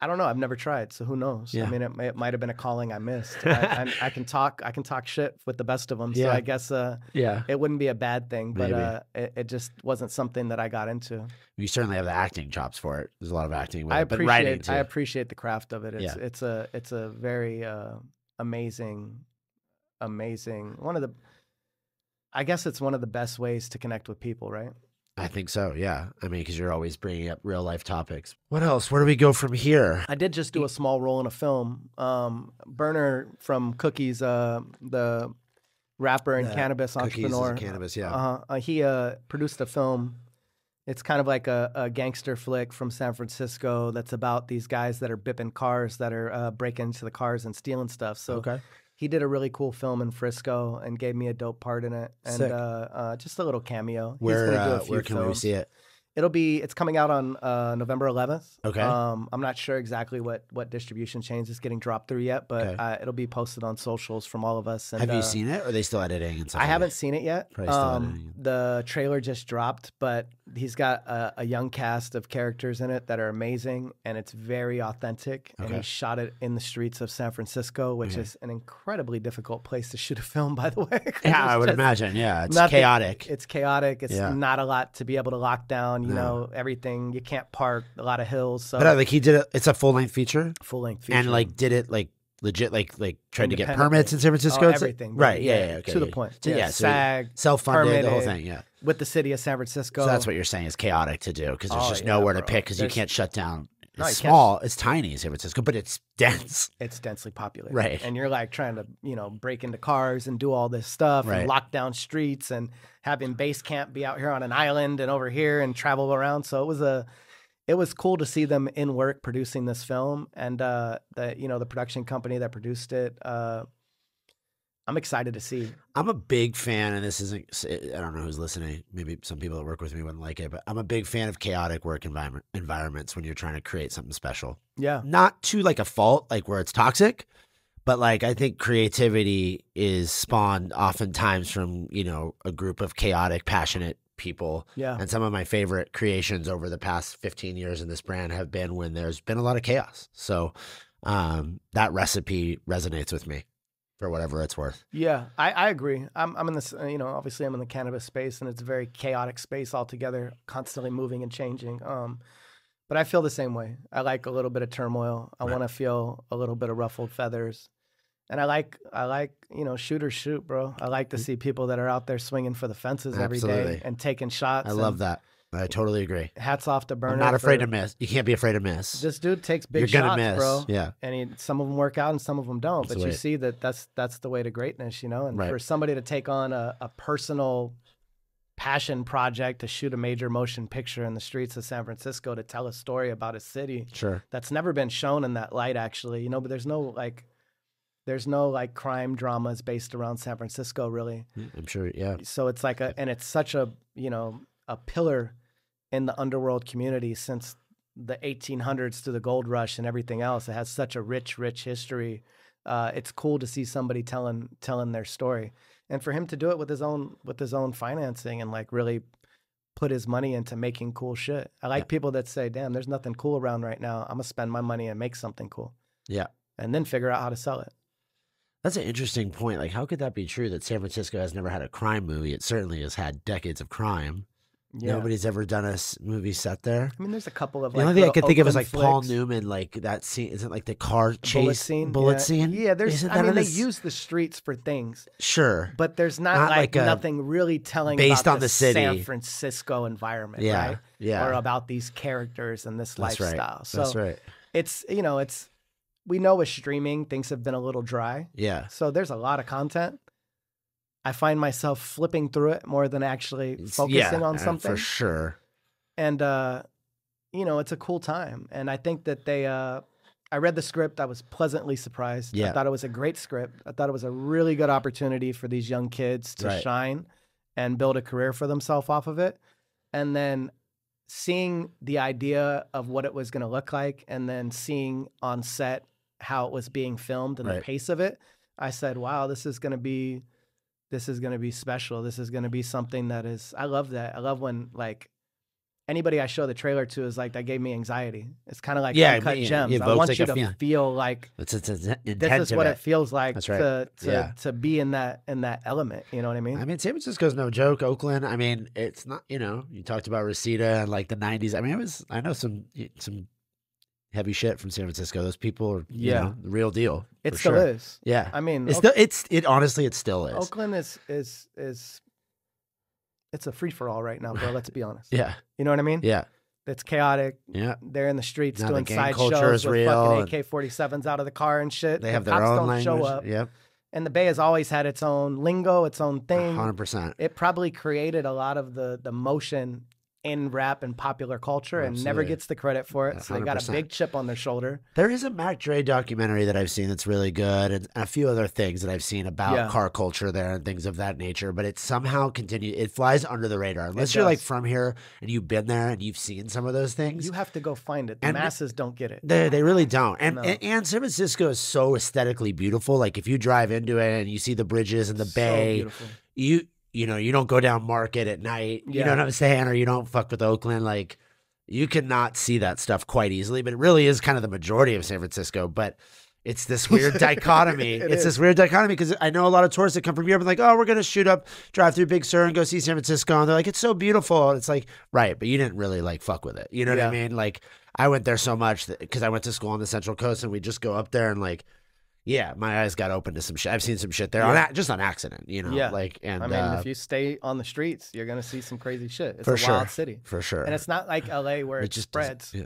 I don't know. I've never tried, so who knows? Yeah. I mean, it, it might have been a calling I missed. I, I, I can talk. I can talk shit with the best of them. So I guess uh, yeah. it wouldn't be a bad thing. But uh, it, it just wasn't something that I got into. You certainly have the acting chops for it. There's a lot of acting, with I it, but writing appreciate. too. I appreciate the craft of it. It's Yeah. it's a it's a very uh, amazing, amazing. One of the, I guess it's one of the best ways to connect with people, right? I think so. Yeah. I mean, because you're always bringing up real life topics. What else? Where do we go from here? I did just do a small role in a film. Um, Burner from Cookies, uh, the rapper and The cannabis entrepreneur. cannabis, yeah. Uh-huh. Uh, he uh, produced a film. It's kind of like a, a gangster flick from San Francisco that's about these guys that are bipping cars that are uh, breaking into the cars and stealing stuff. So okay. He did a really cool film in Frisco and gave me a dope part in it, and uh, uh, just a little cameo. He's Where gonna do a uh, few where can we see it? It'll be it's coming out on uh, November 11th. Okay. Um, I'm not sure exactly what what distribution chains it's getting dropped through yet, but Okay. uh, it'll be posted on socials from all of us. And, Have you uh, seen it? Or are they still editing and stuff? I like haven't that? seen it yet. Probably still Um, editing the trailer just dropped, but he's got a, a young cast of characters in it that are amazing, and it's very authentic. Okay. And he shot it in the streets of San Francisco, which Okay. is an incredibly difficult place to shoot a film, by the way. Yeah, I would imagine. Yeah, it's nothing- chaotic. It's chaotic. It's Yeah. not a lot to be able to lock down. You No. know, everything. You can't park. A lot of hills. So but uh, like he did it. It's a full length feature, full length feature. and like did it like legit, like like tried to get permits in San Francisco. Oh, It's like- everything, right? Yeah, yeah, yeah. Okay, to the point. So, Yeah, yeah, so SAG, self funded, the whole thing. Yeah. with the city of San Francisco. So that's what you're saying is chaotic to do because there's Oh, just yeah, nowhere to pick because you can't shut down. It's No, you can't- small. It's tiny, San Francisco, but it's dense. it's densely populated. Right. And you're like trying to, you know, break into cars and do all this stuff Right. and lock down streets and having base camp be out here on an island and over here and travel around. So it was a it was cool to see them in work producing this film and uh the you know the production company that produced it uh I'm excited to see. I'm a big fan, and this isn't, I don't know who's listening. Maybe some people that work with me wouldn't like it, but I'm a big fan of chaotic work environment, environments when you're trying to create something special. Yeah. Not to like a fault, like where it's toxic, but like I think creativity is spawned oftentimes from, you know, a group of chaotic, passionate people. Yeah. And some of my favorite creations over the past 15 years in this brand have been when there's been a lot of chaos. So um, that recipe resonates with me for whatever it's worth. Yeah, I, I agree. I'm I'm in this uh, you know obviously I'm in the cannabis space and it's a very chaotic space altogether, constantly moving and changing. Um, but I feel the same way. I like a little bit of turmoil. I Right. want to feel a little bit of ruffled feathers, and I like I like you know shoot or shoot, bro. I like to see people that are out there swinging for the fences every. Absolutely. day and taking shots. I love and that. I totally agree. Hats off to Burner. I'm not afraid to miss. You can't be afraid to miss. This dude takes big You're gonna shots, miss. bro. Yeah. and he, some of them work out and some of them don't. That's but the you see that that's that's the way to greatness, you know. And Right. for somebody to take on a, a personal passion project to shoot a major motion picture in the streets of San Francisco to tell a story about a city Sure. that's never been shown in that light, actually, you know. But there's no like, there's no like crime dramas based around San Francisco, really mm, I'm sure. Yeah. so it's like a and it's such a you know a pillar in the underworld community since the 1800s to the gold rush and everything else it has such a rich rich history uh, it's cool to see somebody telling telling their story and for him to do it with his own with his own financing and like really put his money into making cool shit i like Yeah. people that say damn there's nothing cool around right now i'm gonna spend my money and make something cool Yeah. and then figure out how to sell it That's an interesting point. Like, how could that be true that San Francisco has never had a crime movie? It certainly has had decades of crime. Yeah. Nobody's ever done a movie set there. I mean, there's a couple of The like only thing I could think of is like Oakland Paul. Newman, like that scene. Isn't like the car chase Bullitt scene. Bullitt yeah. scene? Yeah, there's. Isn't I mean, they use the streets for things, Sure. but there's not, Not like, like nothing really telling based about on the city. San Francisco environment, Yeah, right? yeah. Or about these characters and this That's right. lifestyle. So That's right. it's you know it's we know with streaming things have been a little dry, Yeah. so there's a lot of content. I find myself flipping through it more than actually focusing yeah, on uh, something. for sure. and uh you know it's a cool time and i think that they uh i read the script i was pleasantly surprised Yeah. i thought it was a great script i thought it was a really good opportunity for these young kids to Right. shine and build a career for themselves off of it and then seeing the idea of what it was going to look like and then seeing on set how it was being filmed and Right. the pace of it i said wow this is going to be this is going to be special this is going to be something that is i love that i love when like anybody i show the trailer to is like that gave me anxiety it's kind of like Yeah, uncut it gems i want like, you to feeling. feel like It's, it's, it's this is what it. it feels like That's right. to to, Yeah. to be in that in that element you know what i mean I mean, San Francisco's no joke. Oakland, I mean, it's not. You know, you talked about Reseda and like the '90s. I mean, it was. I know some some heavy shit from San Francisco. Those people are, you Yeah. know, the real deal. it still sure. is Yeah, i mean it's still. It's it. Honestly, it still is. oakland is is is it's a free for all right now bro let's be honest Yeah, you know what i mean yeah, it's chaotic yeah. they're in the streets Now doing gang side shows with fucking AK-47s out of the car and shit. They The have their cops own don't language. show up. Yep, And the Bay has always had its own lingo, its own thing. hundred percent. It probably created a lot of the the motion in rap and popular culture, and never gets the credit for it. So they got a big chip on their shoulder. There is a Mac Dre documentary that I've seen that's really good, and a few other things that I've seen about Yeah. car culture there and things of that nature. But it somehow continues, It flies under the radar unless you're like from here and you've been there and you've seen some of those things. You have to go find it. The And- masses don't get it. They they really don't. And, No. and and San Francisco is so aesthetically beautiful. Like if you drive into it and you see the bridges and the So bay, beautiful. you you know, you don't go down market at night. You know what I'm saying? Or you don't fuck with Oakland. Like you cannot see that stuff quite easily, but it really is kind of the majority of San Francisco. But it's this weird dichotomy. It it's is. this weird dichotomy because I know a lot of tourists that come from Europe and like, oh, we're gonna shoot up, drive through Big Sur and go see San Francisco, and they're like, it's so beautiful. And it's like, right, but you didn't really like fuck with it. You know what I mean? Like I went there so much because I went to school on the Central Coast, and we just go up there and like. Yeah, my eyes got open to some shit. I've seen some shit there on Yeah. a- just on accident, you know. Yeah. like and I mean, uh, if you stay on the streets, you're gonna see some crazy shit. It's For a sure. wild city, for sure, and it's not like LA where it, just spreads. Yeah.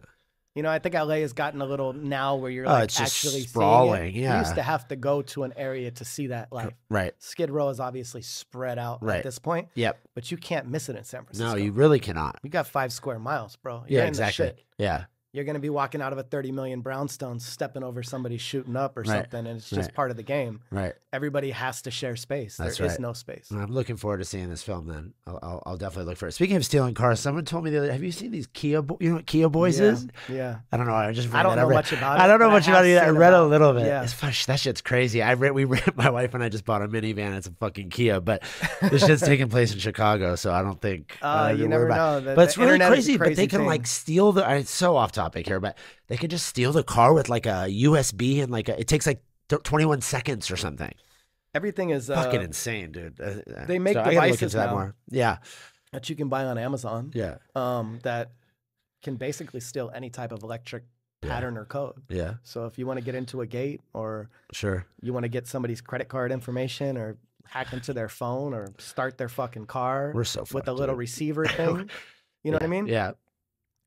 You know, I think LA has gotten a little now where you're Oh, like just actually sprawling, Seeing it. You yeah. used to have to go to an area to see that life. Right. Skid Row is obviously spread out Right. at this point, Yep. but you can't miss it in San Francisco. No, you really cannot. You got five square miles, bro. You're Yeah, exactly. Yeah. You're gonna be walking out of a 30 million brownstone, stepping over somebody shooting up or Right. something, and it's just Right. part of the game. Right. Everybody has to share space. That's There is right. no space. I'm looking forward to seeing this film. Then I'll, I'll, I'll definitely look for it. Speaking of stealing cars, someone told me the other. Have you seen these Kia? Bo- you know what Kia Boys yeah. is? yeah. I don't know. I just I don't know read- much about it. I don't know much about it. either. I read a little bit. Yeah. It's. That shit's crazy. I read. We read. My wife and I just bought a minivan. It's a fucking Kia, but this shit's taking place in Chicago, so I don't think. Uh, I don't you never know. The- but it's really is a crazy, But they can thing. like steal the. It's so off topic here, but they can just steal the car with like a USB and like a, it takes like th- 21 seconds or something. Everything is Fucking uh, insane, dude. Uh, they make so I gotta look devices into that now. more. Yeah, that you can buy on Amazon yeah, um, that can basically steal any type of electric Yeah. pattern or code. yeah, So if you want to get into a gate or sure. you want to get somebody's credit card information or hack into their phone or start their fucking car We're so with a little dude. receiver thing, you know what I mean? Yeah,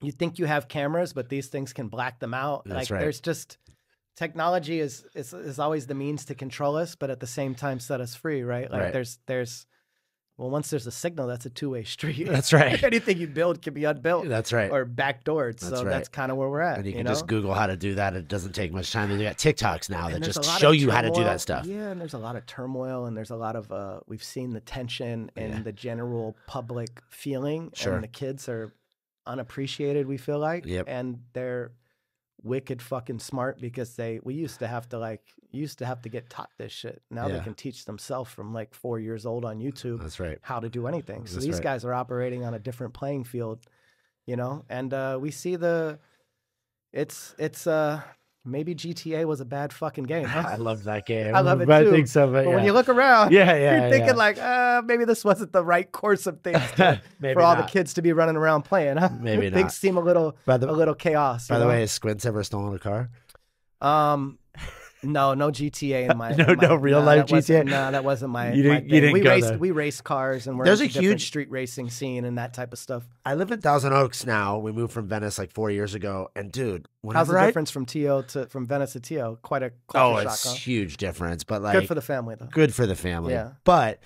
You think you have cameras, but these things can black them out. That's like right. there's just technology is, is is always the means to control us, but at the same time set us free, right? Like Right. there's there's well, once there's a signal, that's a two way street. That's right. Anything you build can be unbuilt that's right. or backdoored. That's so right. that's kind of where we're at. and you you can know? just Google how to do that. It doesn't take much time. They got TikToks now that And there's just show you how to do that stuff. Yeah, and there's a lot of turmoil, and there's a lot of uh, we've seen the tension and Yeah. the general public feeling, Sure. and the kids are unappreciated. We feel like, Yep. and they're wicked fucking smart because they we used to have to like used to have to get taught this shit. Now they can teach themselves from like four years old on YouTube That's right. how to do anything. So That's these right. guys are operating on a different playing field, you know. And uh, we see the, it's it's uh, maybe GTA was a bad fucking game. Huh? I love that game. I love it I too, think so, but, But when you look around, yeah, yeah, you're thinking yeah. like, uh, maybe this wasn't the right course of things to- Maybe for all not. the kids to be running around playing. Huh? Maybe things not. seem a little By the, a little chaos. by the know? way, has Squints ever stolen a car? Um, no, no GTA in my No- in my- no real nah, life GTA? No, that wasn't my. You didn't- you thing. didn't we go raced there. we raced cars and we're There's a huge- street racing scene and that type of stuff. I live in Thousand Oaks now. We moved from Venice like four years ago, and dude, How's the I- difference from TO to from Venice to TO? Quite a Oh, culture it's shock. Huh? huge difference, but like Good for the family though. good for the family. Yeah. But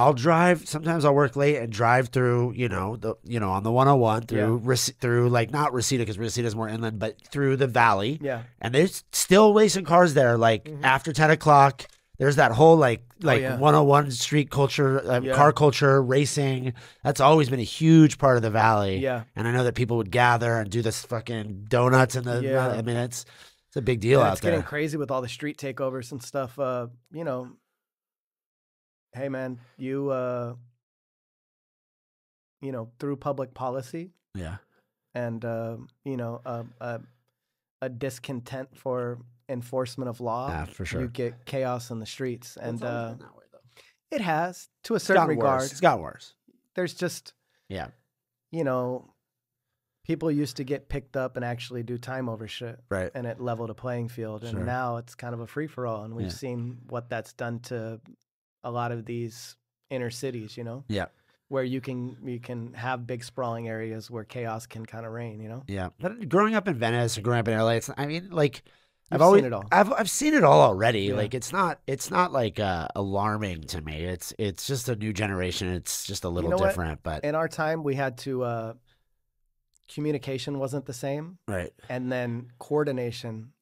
I'll drive. Sometimes I'll work late and drive through. You know the you know on the 101 through Rece- through like not Reseda because Reseda is more inland, but through the valley. Yeah. And there's still racing cars there. Like Mhm. after 10 o'clock, there's that whole like like yeah. 101 street culture, uh, Yeah. car culture, racing. That's always been a huge part of the valley. Yeah. And I know that people would gather and do this fucking donuts in the. Yeah. I mean, it's it's a big deal Yeah, out it's there. It's getting crazy with all the street takeovers and stuff. Uh, you know, hey man, you uh, you know, through public policy yeah. and uh, you know, a, a a discontent for enforcement of law, Yeah, for sure. you get chaos in the streets, and uh, that way, though. it has to a certain gotten regard. worse. It's got worse. There's just Yeah. you know, people used to get picked up and actually do time over shit. Right. and it leveled a playing field. And Sure. now it's kind of a free for all. And we've Yeah. seen what that's done to a lot of these inner cities, you know, Yeah. where you can you can have big sprawling areas where chaos can kind of reign, you know. Yeah. But growing up in Venice and growing up in LA, it's, I mean, like, I've You've always seen it all. I've I've seen it all already. Yeah. Like it's not it's not like uh, alarming to me. It's it's just a new generation. It's just a little know what? different, but In our time, we had to uh, communication wasn't the same, right. and then coordination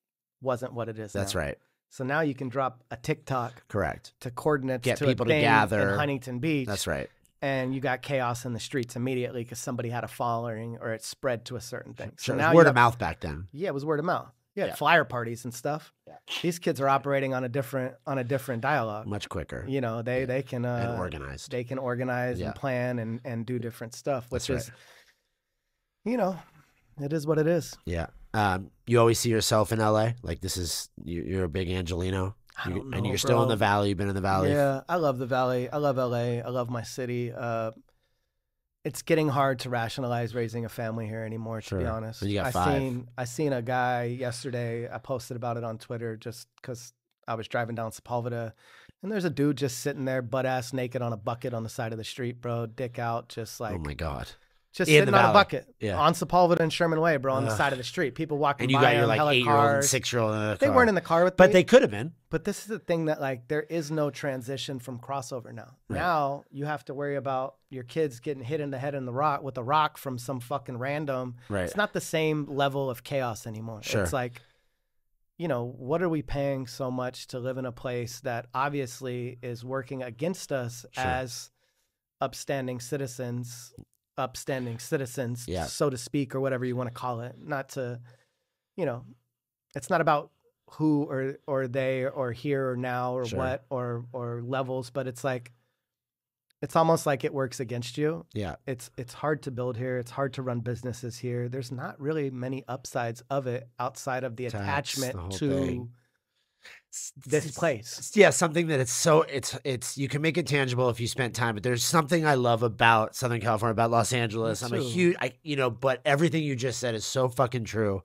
wasn't what it is. That's now. right. So now you can drop a TikTok Correct. to coordinates Get to people to gather. in Huntington Beach. That's right. and you got chaos in the streets immediately because somebody had a following or it spread to a certain thing. So Sure. Now word of mouth back then. Yeah, it was word of mouth. Yeah, Yeah. flyer parties and stuff. Yeah. These kids are operating on a different on a different dialogue. Much quicker You know, they they can and uh, organized. they can organize Yeah. and plan and and do different stuff, which That's is, you know, it is what it is. Yeah. Um, you always see yourself in LA. Like this is you, you're a big Angeleno, You- don't and you're still in the valley. You've been in the valley. Yeah, I love the valley. I love LA. I love my city. Uh, it's getting hard to rationalize raising a family here anymore. To be honest, you got I seen I seen a guy yesterday. I posted about it on Twitter just because I was driving down Sepulveda, and there's a dude just sitting there, butt ass naked on a bucket on the side of the street, bro, dick out, just like oh my god. Just in sitting on a valley. bucket Yeah. on Sepulveda and Sherman Way, bro, on the Ugh. side of the street. People walking And you by got your like hella eight year old and cars. six year old in the They car. weren't in the car with but me. they could have been. But this is the thing that like there is no transition from crossover now. Now you have to worry about your kids getting hit in the head in the rock with a rock from some fucking random. Right. It's not the same level of chaos anymore. Sure. It's like, you know, what are we paying so much to live in a place that obviously is working against us as upstanding citizens, upstanding citizens, Yeah. so to speak, or whatever you want to call it. Not to, you know, it's not about who or or they or here or now or Sure. what or or levels, but it's like it's almost like it works against you. Yeah. It's it's hard to build here. It's hard to run businesses here. There's not really many upsides of it outside of the Tax, attachment the to thing. This place. yeah, something that it's so it's it's you can make it tangible if you spent time. But there's something I love about Southern California, about Los Angeles. I'm a huge, I you know, but everything you just said is so fucking true.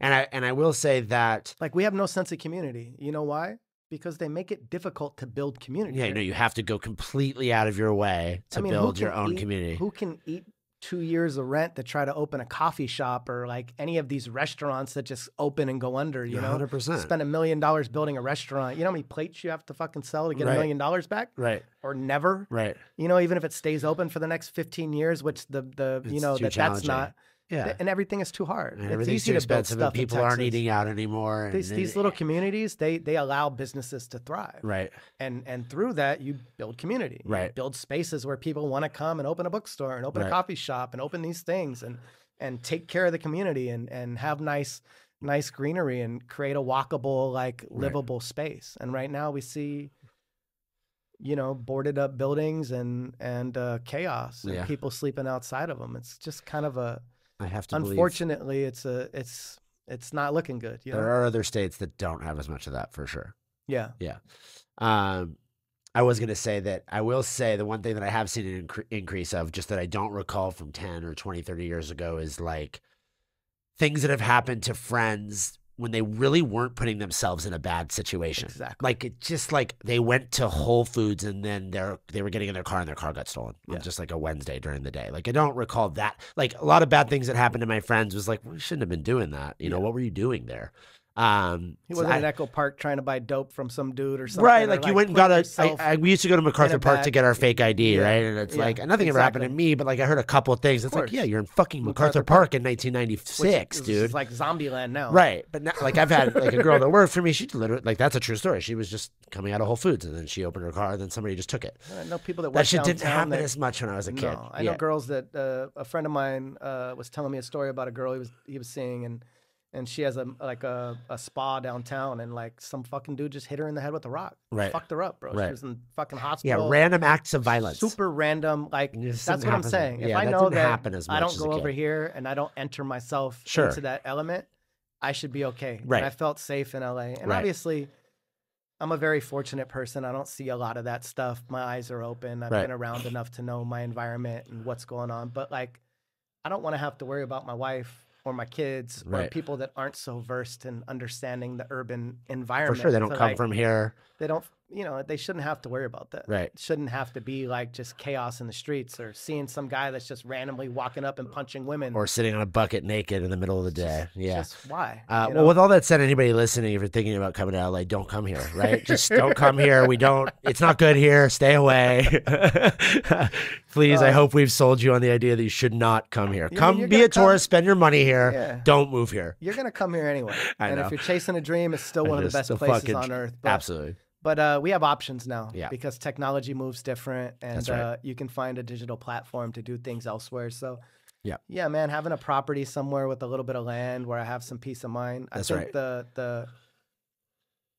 And I and I will say that Like we have no sense of community. You know why? Because they make it difficult to build community. yeah, you know, you have to go completely out of your way to I mean, build your own eat- community. Who can eat two years of rent to try to open a coffee shop or like any of these restaurants that just open and go under? You know, hundred percent. spend a million dollars building a restaurant. You know how many plates you have to fucking sell to get a Right. million dollars back, Right, or never? right. You know, even if it stays open for the next fifteen years, which the the you know that that's not, Yeah, and everything is too hard. and it's easy too to build stuff people aren't eating out anymore. These, and these little communities, they they allow businesses to thrive, right, and and through that you build community, You Right. build spaces where people want to come and open a bookstore and open Right. a coffee shop and open these things and and take care of the community and and have nice nice greenery and create a walkable like livable space. And right now we see you know boarded up buildings and and uh, chaos and Yeah. people sleeping outside of them. It's just kind of a I have to believe. unfortunately it's a it's it's not looking good. You know? There are other states that don't have as much of that for sure. yeah. Yeah. Um, I was going to say that I will say the one thing that I have seen an incre- increase of, just that I don't recall from 10 or 20, 30 years ago, is like things that have happened to friends when they really weren't putting themselves in a bad situation. Exactly. Like it just like they went to Whole Foods and then they're they were getting in their car and their car got stolen on just like a Wednesday during the day. Like I don't recall that. Like a lot of bad things that happened to my friends was like we shouldn't have been doing that. You know what were you doing there? Um, He wasn't I- in Echo Park trying to buy dope from some dude or something. Right, or, like, you went and got a. I, I, we used to go to MacArthur Park to get our fake ID, Yeah, right? And it's yeah, like nothing ever happened to me, but like I heard a couple of things. It's like, yeah, you're in fucking MacArthur, MacArthur Park, Park. in 1996, is dude. It's like zombie land now. right, but now, like I've had like a girl that worked for me. She literally like that's a true story. She was just coming out of Whole Foods and then she opened her car and then somebody just took it. I know people that That shit didn't happen that- as much when I was a kid. No, I yeah. know girls that uh, a friend of mine uh, was telling me a story about a girl he was he was seeing and and she has a like a, a spa downtown and like some fucking dude just hit her in the head with a rock. Right. Fucked her up, bro. Right. She was in fucking hospital. yeah, random acts of violence. Super random. Like that's what I'm saying. If Yeah, I that know that happen as I much don't as a go over kid. here and I don't enter myself Sure. into that element, I should be okay. Right. And I felt safe in LA. And Right. obviously I'm a very fortunate person. I don't see a lot of that stuff. My eyes are open. I've Right. been around enough to know my environment and what's going on. But like, I don't want to have to worry about my wife or my kids or people that aren't so versed in understanding the urban environment. For sure, they don't So, come like, from here. They don't. You know, they shouldn't have to worry about that. Right. It shouldn't have to be like just chaos in the streets or seeing some guy that's just randomly walking up and punching women. Or sitting on a bucket naked in the middle of the day. yeah. Just why? Uh, well, know? with all that said, anybody listening, if you're thinking about coming to LA, don't come here, right? Just don't come here. We don't, it's not good here. Stay away. Please, I Uh, hope we've sold you on the idea that you should not come here. Come be a tourist, spend your money here. Yeah. Don't move here. You're gonna come here anyway. I and know. if you're chasing a dream, it's still I one of the best places fucking on earth. But, Absolutely. But uh, we have options now Yeah. because technology moves different, and right. uh, you can find a digital platform to do things elsewhere. So. Yeah. Yeah, man, having a property somewhere with a little bit of land where I have some peace of mind. That's I think right. the the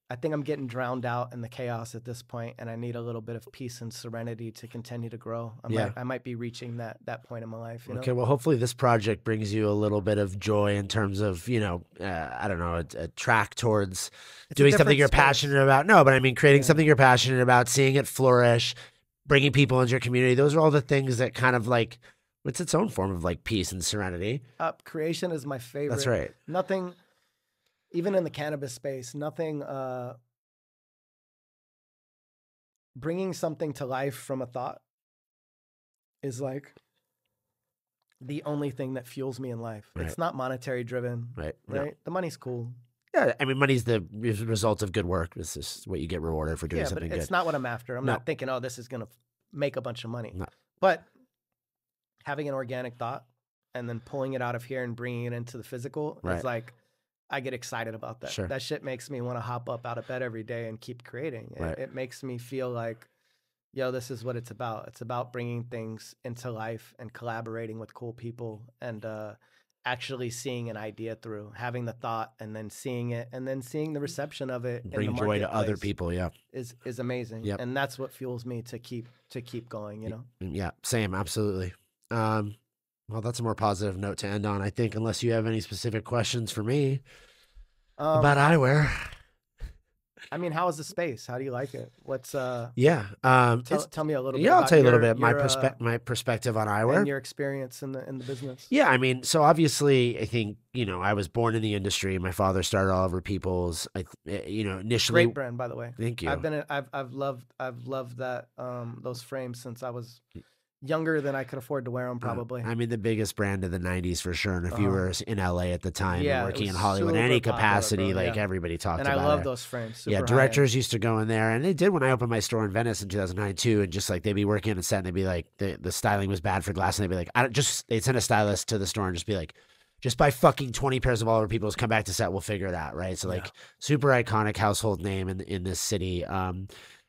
I think I'm getting drowned out in the chaos at this point, and I need a little bit of peace and serenity to continue to grow. I Yeah. might I might be reaching that that point in my life. You know? Okay, well, hopefully this project brings you a little bit of joy in terms of, you know, uh, I don't know, a, a track towards It's doing something you're space. passionate about. No, but I mean, creating Yeah. something you're passionate about, seeing it flourish, bringing people into your community. Those are all the things that kind of like, it's its own form of like peace and serenity. Uh, creation is my favorite. That's right. Nothing, even in the cannabis space, nothing. Uh, bringing something to life from a thought is like the only thing that fuels me in life. Right. It's not monetary driven, Right. No. right? The money's cool. Yeah. I mean, money's the res- result of good work. This is what you get rewarded for doing yeah, but something it's good. not what I'm after. I'm No. not thinking, oh, this is gonna f- make a bunch of money. No. But having an organic thought and then pulling it out of here and bringing it into the physical Right. is like, I get excited about that. Sure. That shit makes me want to hop up out of bed every day and keep creating. It, Right. it makes me feel like, yo, this is what it's about. It's about bringing things into life and collaborating with cool people and uh, actually seeing an idea through, having the thought and then seeing it and then seeing the reception of it. in the Bring joy to other people. Yeah. is is amazing. Yep. And that's what fuels me to keep to keep going, you know. Yeah. Same. Absolutely. Um, well, that's a more positive note to end on, I think, unless you have any specific questions for me Um, about eyewear. I mean, how is the space? How do you like it? What's uh Yeah. Um, tell, tell me a little bit yeah, I'll tell you a little your- bit my your, uh, my perspective on eyewear. and your experience in the in the business. Yeah, I mean, so obviously, I think you know I was born in the industry. My father started Oliver Peoples. I, eh, you know, initially. Great brand by the way. Thank you. I've been a- I've I've loved I've loved that um those frames since I was younger than I could afford to wear them Uh, probably. I mean, the biggest brand of the '90s for sure. And if you Uh-huh. were in LA at the time Yeah, and working in Hollywood, in any capacity, bro, like yeah. everybody talked about it. and I love it. those frames. yeah, directors used to go in there, and they did when I opened my store in Venice in 2009 too. And just like they'd be working on a set, and they'd be like, the, the styling was bad for glass, and they'd be like, I don't just they'd send a stylist to the store and just be like, just buy fucking 20 pairs of Oliver Peoples, come back to set, we'll figure it out, right? So Yeah. like super iconic household name in in this city. Um,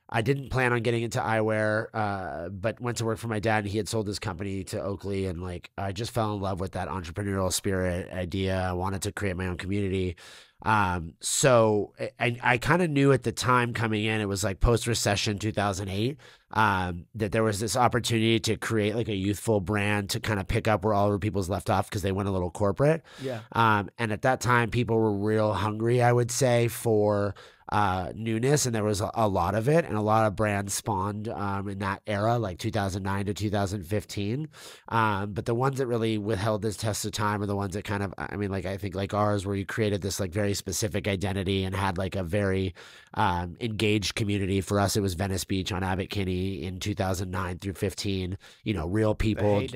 I didn't plan on getting into eyewear, uh, but went to work for my dad. And he had sold his company to Oakley, and like I just fell in love with that entrepreneurial spirit idea. I wanted to create my own community. Um, so I, I kind of knew at the time coming in, it was like post recession 2008. um, that there was this opportunity to create like a youthful brand to kind of pick up where Oliver Peoples' left off because they went a little corporate. Yeah. Um, and at that time, people were real hungry, I would say, for uh, newness, and there was a, a lot of it, and a lot of brands spawned um, in that era, like 2009 to 2015. Um, but the ones that really withheld this test of time are the ones that kind of, I mean, like I think like ours, where you created this like very specific identity and had like a very um, engaged community. For us, it was Venice Beach on Abbot Kinney in 2009 through 15. You know, real people.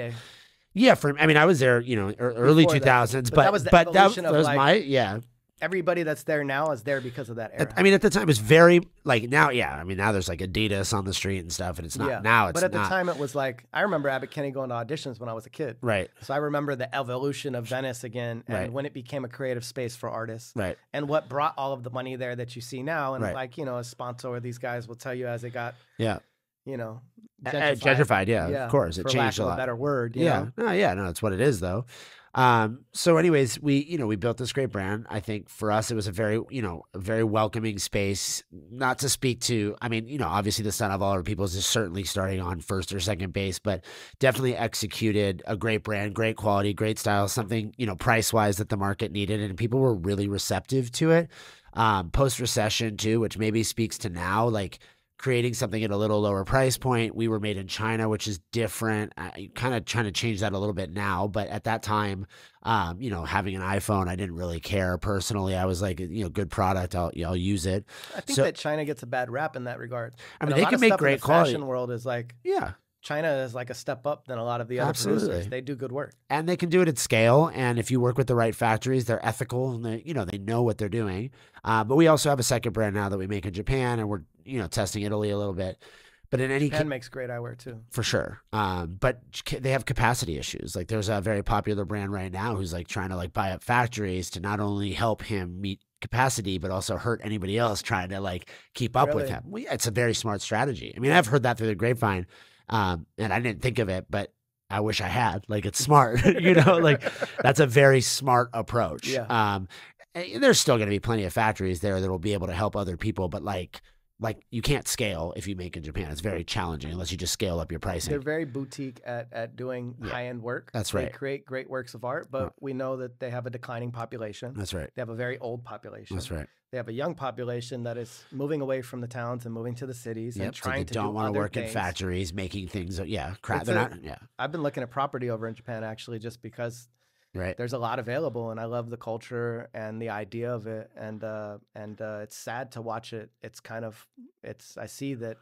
Yeah, for I mean, I was there, you know, early two that. But but that was but that was like, my yeah. Everybody that's there now is there because of that era. I mean, at the time, it was very like now. Yeah, I mean, now there's like Adidas on the street and stuff, and it's not yeah. now. It's but at not the time, it was like I remember Abbot Kinney going to auditions when I was a kid. right, So I remember the evolution of Venice again, and Right. when it became a creative space for artists, right, and what brought all of the money there that you see now. And Right. like you know, a sponsor, these guys will tell you as it got, yeah, you know, Uh, uh, gentrified. Yeah, Yeah, of course, it changed a lot. a better word. yeah, know? no, yeah, no, that's what it is though. Um, so anyways, we, you know, we built this great brand. I think for us, it was a very, you know, a very welcoming space. Not to speak to, I mean, you know, obviously the son of Oliver Peoples is certainly starting on first or second base, but definitely executed a great brand, great quality, great style, something, you know, price wise that the market needed. And people were really receptive to it. Um, post recession too, which maybe speaks to now, like, creating something at a little lower price point. We were made in China, which is different. I kind of trying to change that a little bit now, but at that time, um, you know, having an iPhone, I didn't really care personally. I was like, you know, good product, I'll I'll use it. I think So- that China gets a bad rap in that regard. I mean, And they can make stuff in great the quality. Fashion world is like Yeah, China is like a step up than a lot of the other Absolutely. producers. They do good work. and they can do it at scale. And if you work with the right factories, they're ethical and they, you know, they know what they're doing. Uh, but we also have a second brand now that we make in Japan, and we're you know testing Italy a little bit. But in any Japan makes great eyewear too. for sure. Um, but they have capacity issues. Like there's a very popular brand right now who's like trying to like buy up factories to not only help him meet capacity, but also hurt anybody else trying to like keep up with him. Well, yeah, it's a very smart strategy. I mean, I've heard that through the grapevine, um, and I didn't think of it, but I wish I had. Like it's smart, you know. Like that's a very smart approach. Yeah. Um, and there's still going to be plenty of factories there that will be able to help other people, but like. Like you can't scale if you make in Japan. It's very challenging unless you just scale up your pricing. They're very boutique at, at doing Yeah. high end work. That's right. They create great works of art, but Right. we know that they have a declining population. That's right. They have a very old population. That's right. They have a young population that is moving away from the towns and moving to the cities and Yep. So trying they to don't do want to work in factories making things. uh, Yeah, crap. They're a- not. Yeah. I've been looking at property over in Japan actually just because Right. there's a lot available and I love the culture and the idea of it and uh and uh it's sad to watch it it's kind of it's I see that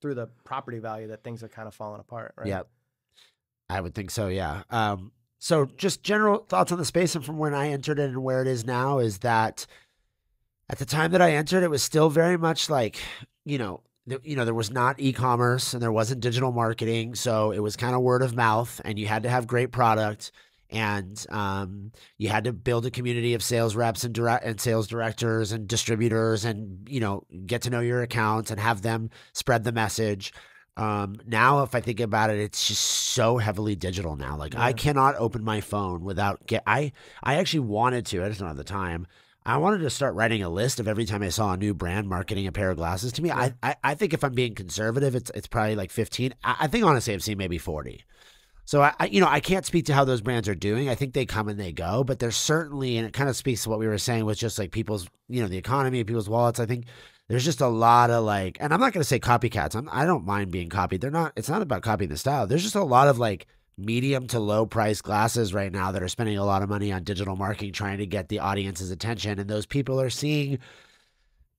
through the property value that things are kind of falling apart right Yep. I would think so. Yeah. Um. So just general thoughts on the space and from when I entered it and where it is now is that at the time that I entered, it was still very much like you know. You know, there was not e-commerce and there wasn't digital marketing, so it was kind of word of mouth, and you had to have great product, and um, you had to build a community of sales reps and direct and sales directors and distributors, and you know, get to know your accounts and have them spread the message. Um, now, if I think about it, it's just so heavily digital now. Like I cannot open my phone without get. I I actually wanted to. I just don't have the time. I wanted to start writing a list of every time I saw a new brand marketing a pair of glasses to me. I, I I think if I'm being conservative, it's it's probably like 15. I, I think honestly, I've seen maybe 40. So I, I, you know, I can't speak to how those brands are doing. I think they come and they go, but there's certainly, and it kind of speaks to what we were saying with just like people's, you know, the economy, people's wallets. I think there's just a lot of like, and I'm not going to say copycats. I'm, I don't mind being copied. They're not. It's not about copying the style. There's just a lot of like medium to low price glasses right now that are spending a lot of money on digital marketing, trying to get the audience's attention, and those people are seeing.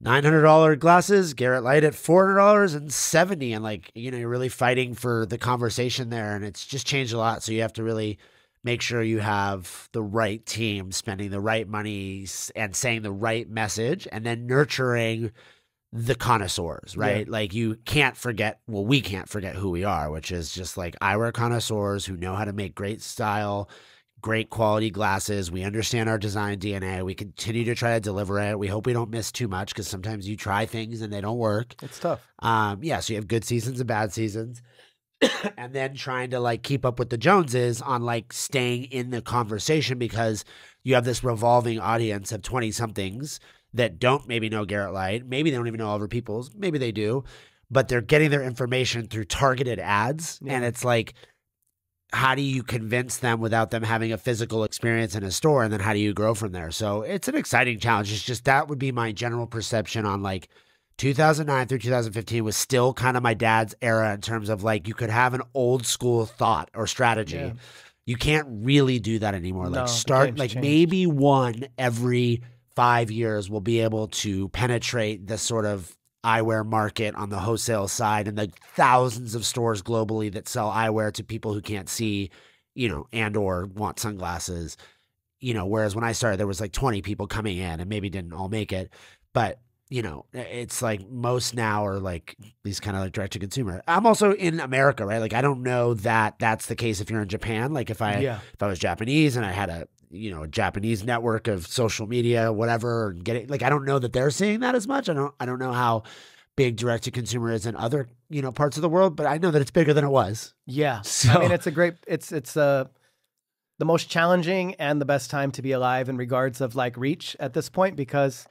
Nine hundred dollar glasses, Garrett Leight at four hundred dollars and seventy, and like you know, you're really fighting for the conversation there, and it's just changed a lot. So you have to really make sure you have the right team spending the right money and saying the right message, and then nurturing the connoisseurs, right? Like you can't forget. Well, we can't forget who we are, which is just like eyewear connoisseurs who know how to make great style great quality glasses. We understand our design DNA. We continue to try to deliver it. We hope we don't miss too much because sometimes you try things and they don't work. it's tough Um, yeah, so you have good seasons and bad seasons. and then trying to like keep up with the Joneses on like staying in the conversation because you have this revolving audience of 20 somethings that don't maybe know Garrett Leight. Maybe they don't even know Oliver Peoples. Maybe they do. but they're getting their information through targeted ads. Yeah. And it's like, how do you convince them without them having a physical experience in a store? And then how do you grow from there? So it's an exciting challenge. It's just that would be my general perception on like 2009 through 2015 was still kind of my dad's era in terms of like you could have an old school thought or strategy. Yeah. You can't really do that anymore. No, like start like changed. maybe one every five years will be able to penetrate the sort of eyewear market on the wholesale side and the thousands of stores globally that sell eyewear to people who can't see, you know, and or want sunglasses. You know, whereas when I started there was like 20 people coming in and maybe didn't all make it. But you know, it's like most now are like these kind of like direct to consumer. I'm also in America, right? Like I don't know that that's the case if you're in Japan. Like if I yeah. if I was Japanese and I had a you know a Japanese network of social media, whatever, and get it like I don't know that they're seeing that as much. I don't I don't know how big direct to consumer is in other you know parts of the world, but I know that it's bigger than it was. Yeah. So, I mean, it's a great. It's it's uh, the most challenging and the best time to be alive in regards of like reach at this point because,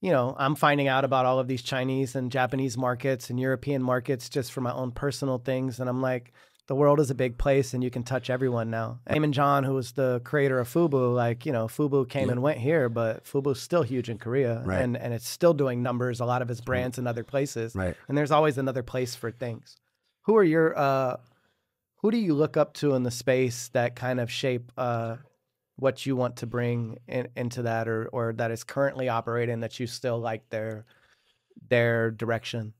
you know, I'm finding out about all of these Chinese and Japanese markets and European markets just for my own personal things, and I'm like. The world is a big place, and you can touch everyone now. Daymond John, who was the creator of Fubu, like you know, Fubu came Yeah. and went here, but Fubu's still huge in Korea, Right. and and it's still doing numbers. A lot of his brands in other places, Right. and there's always another place for things. Who are your uh who do you look up to in the space that kind of shape uh what you want to bring in, into that or or that is currently operating that you still like their their direction?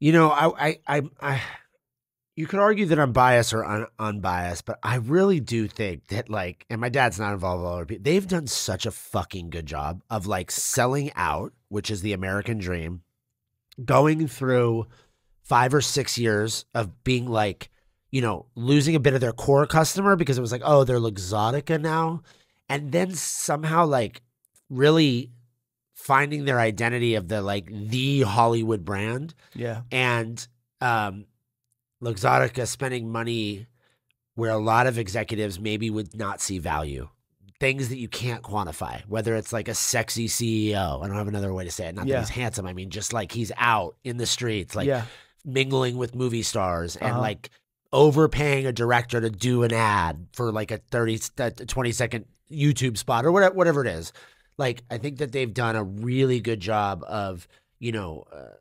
You know, I, I, I, I you could argue that I'm biased or un, unbiased, but I really do think that like, and my dad's not involved with all it. They've done such a fucking good job of like selling out, which is the American dream, going through five or six years of being like, you know, losing a bit of their core customer because it was like, oh, they're Luxottica now, and then somehow like really finding their identity of the like the Hollywood brand Yeah. and um Luxottica spending money where a lot of executives maybe would not see value. Things that you can't quantify, whether it's like a sexy CEO. I don't have another way to say it. Not Yeah. that he's handsome. I mean, just like he's out in the streets, like yeah. mingling with movie stars and Uh-huh. like overpaying a director to do an ad for like a 30 uh, 20 second YouTube spot or whatever whatever it is. Like I think that they've done a really good job of, you know, uh,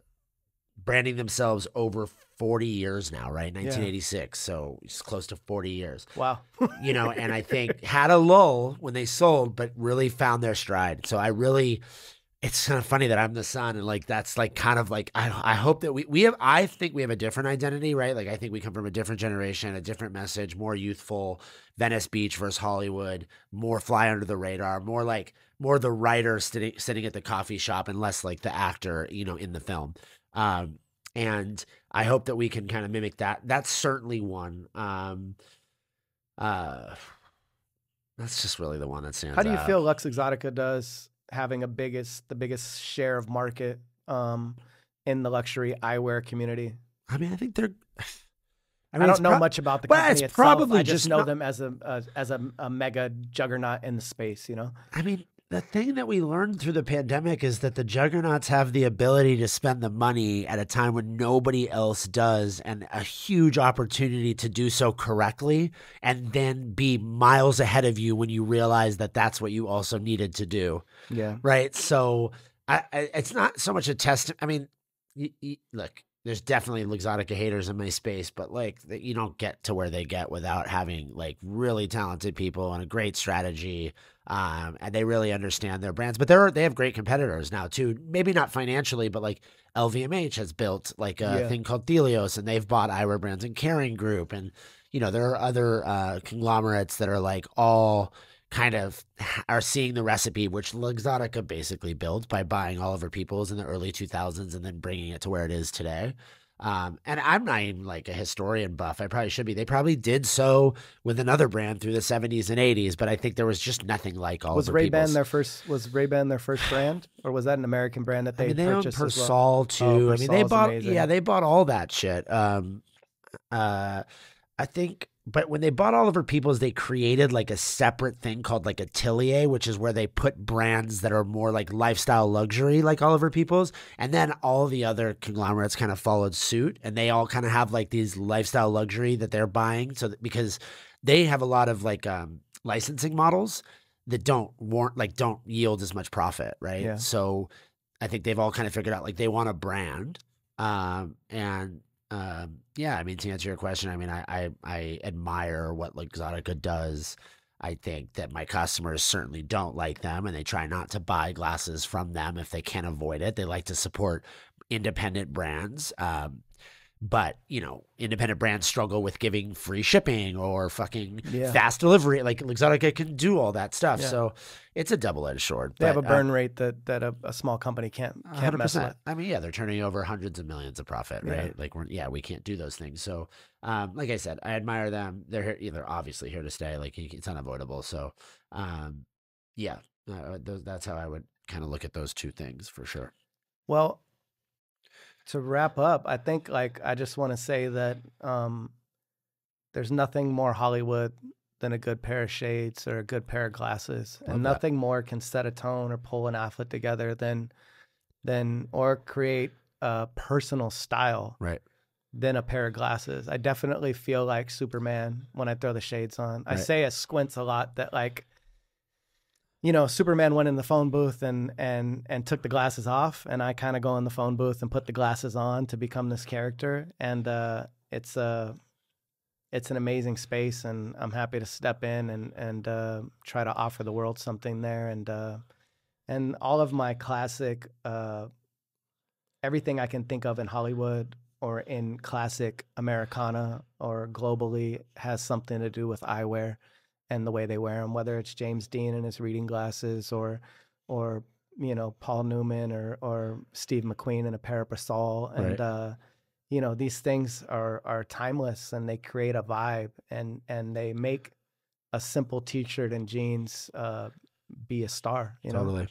branding themselves over 40 years now, right? 1986. So it's close to 40 years. Wow. You know, and I think had a lull when they sold but really found their stride. So I really it's kind of funny that I'm the son and like that's like kind of like I I hope that we we have I think we have a different identity, right? Like I think we come from a different generation, a different message, more youthful, Venice Beach versus Hollywood, more fly under the radar, more like more the writer sitting sitting at the coffee shop and less like the actor, you know, in the film. Um and I hope that we can kind of mimic that. That's certainly one. Um uh that's just really the one that stands How do you out. feel Luxottica does having a biggest the biggest share of market um in the luxury eyewear community? I mean, I think they're. I, mean, don't know much about the well, company it's itself. probably I just, just know not- them as a, a as a, a mega juggernaut in the space. You know. I mean, the thing that we learned through the pandemic is that the juggernauts have the ability to spend the money at a time when nobody else does, and a huge opportunity to do so correctly, and then be miles ahead of you when you realize that that's what you also needed to do. Yeah. right? So I, I it's not so much a test. I mean, y y look, there's definitely Luxottica haters in my space, but like you don't get to where they get without having like really talented people and a great strategy. Um, and they really understand their brands, but they're they have great competitors now too. Maybe not financially, but like LVMH has built like a Yeah. thing called Thelios, and they've bought eyewear brands and Kering Group, and you know there are other uh, conglomerates that are like all kind of are seeing the recipe which Luxottica basically built by buying Oliver Peoples in the early 2000s and then bringing it to where it is today. Um, and I'm not even like a historian buff. I probably should be. They probably did so with another brand through the 70s and 80s, but I think there was just nothing like Oliver Was Ray Ban their first? Was Ray Ban their first brand, or was that an American brand that they I mean, they purchased as well? Persol too. I mean, they bought amazing. yeah, they bought all that shit. Um, uh, I think but when they bought Oliver Peoples, they created like a separate thing called like Atelier, which is where they put brands that are more like lifestyle luxury, like Oliver Peoples. And then all the other conglomerates kind of followed suit and they all kind of have like these lifestyle luxury that they're buying. So that, because they have a lot of like um, licensing models that don't warrant, like, don't yield as much profit, right? Yeah. So I think they've all kind of figured out like they want a brand. Um, and um, yeah, I mean, to answer your question, I mean, I, I, I admire what Luxottica does. I think that my customers certainly don't like them and they try not to buy glasses from them if they can't avoid it. They like to support independent brands. Um, but you know, independent brands struggle with giving free shipping or fucking Yeah. fast delivery. Like Luxottica can do all that stuff, Yeah. so it's a double edged sword. They have a but, uh, burn rate that that a, a small company can't can't hundred mess with. I mean, yeah, they're turning over hundreds of millions of profit, Yeah. right? Like, we're yeah, we can't do those things. So, um, like I said, I admire them. They're here, they're obviously here to stay. Like, it's unavoidable. So, um, yeah, uh, those, that's how I would kind of look at those two things for sure. Well, to wrap up, I think like I just want to say that um, there's nothing more Hollywood than a good pair of shades or a good pair of glasses, Love and that. nothing more can set a tone or pull an athlete together than than or create a personal style Right. than a pair of glasses. I definitely feel like Superman when I throw the shades on. I say at Squints a lot that like you know, Superman went in the phone booth and and and took the glasses off and I kind of go in the phone booth and put the glasses on to become this character and uh it's a it's an amazing space and I'm happy to step in and and uh try to offer the world something there and uh and all of my classic uh everything I can think of in Hollywood or in classic Americana or globally has something to do with eyewear and the way they wear them. Whether it's James Dean and his reading glasses, or or you know Paul Newman or or Steve McQueen in a pair of Persol, and Right. uh, you know these things are are timeless and they create a vibe and and they make a simple T-shirt and jeans uh, be a star. You know. Totally.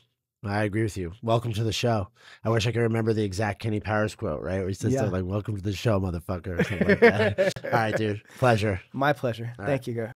I agree with you. Welcome to the show. I wish I could remember the exact Kenny Powers quote, right? Where he says Yeah. like, Welcome to the show, motherfucker. Or something like that. All right, dude. Pleasure. My pleasure. All Thank you, girl.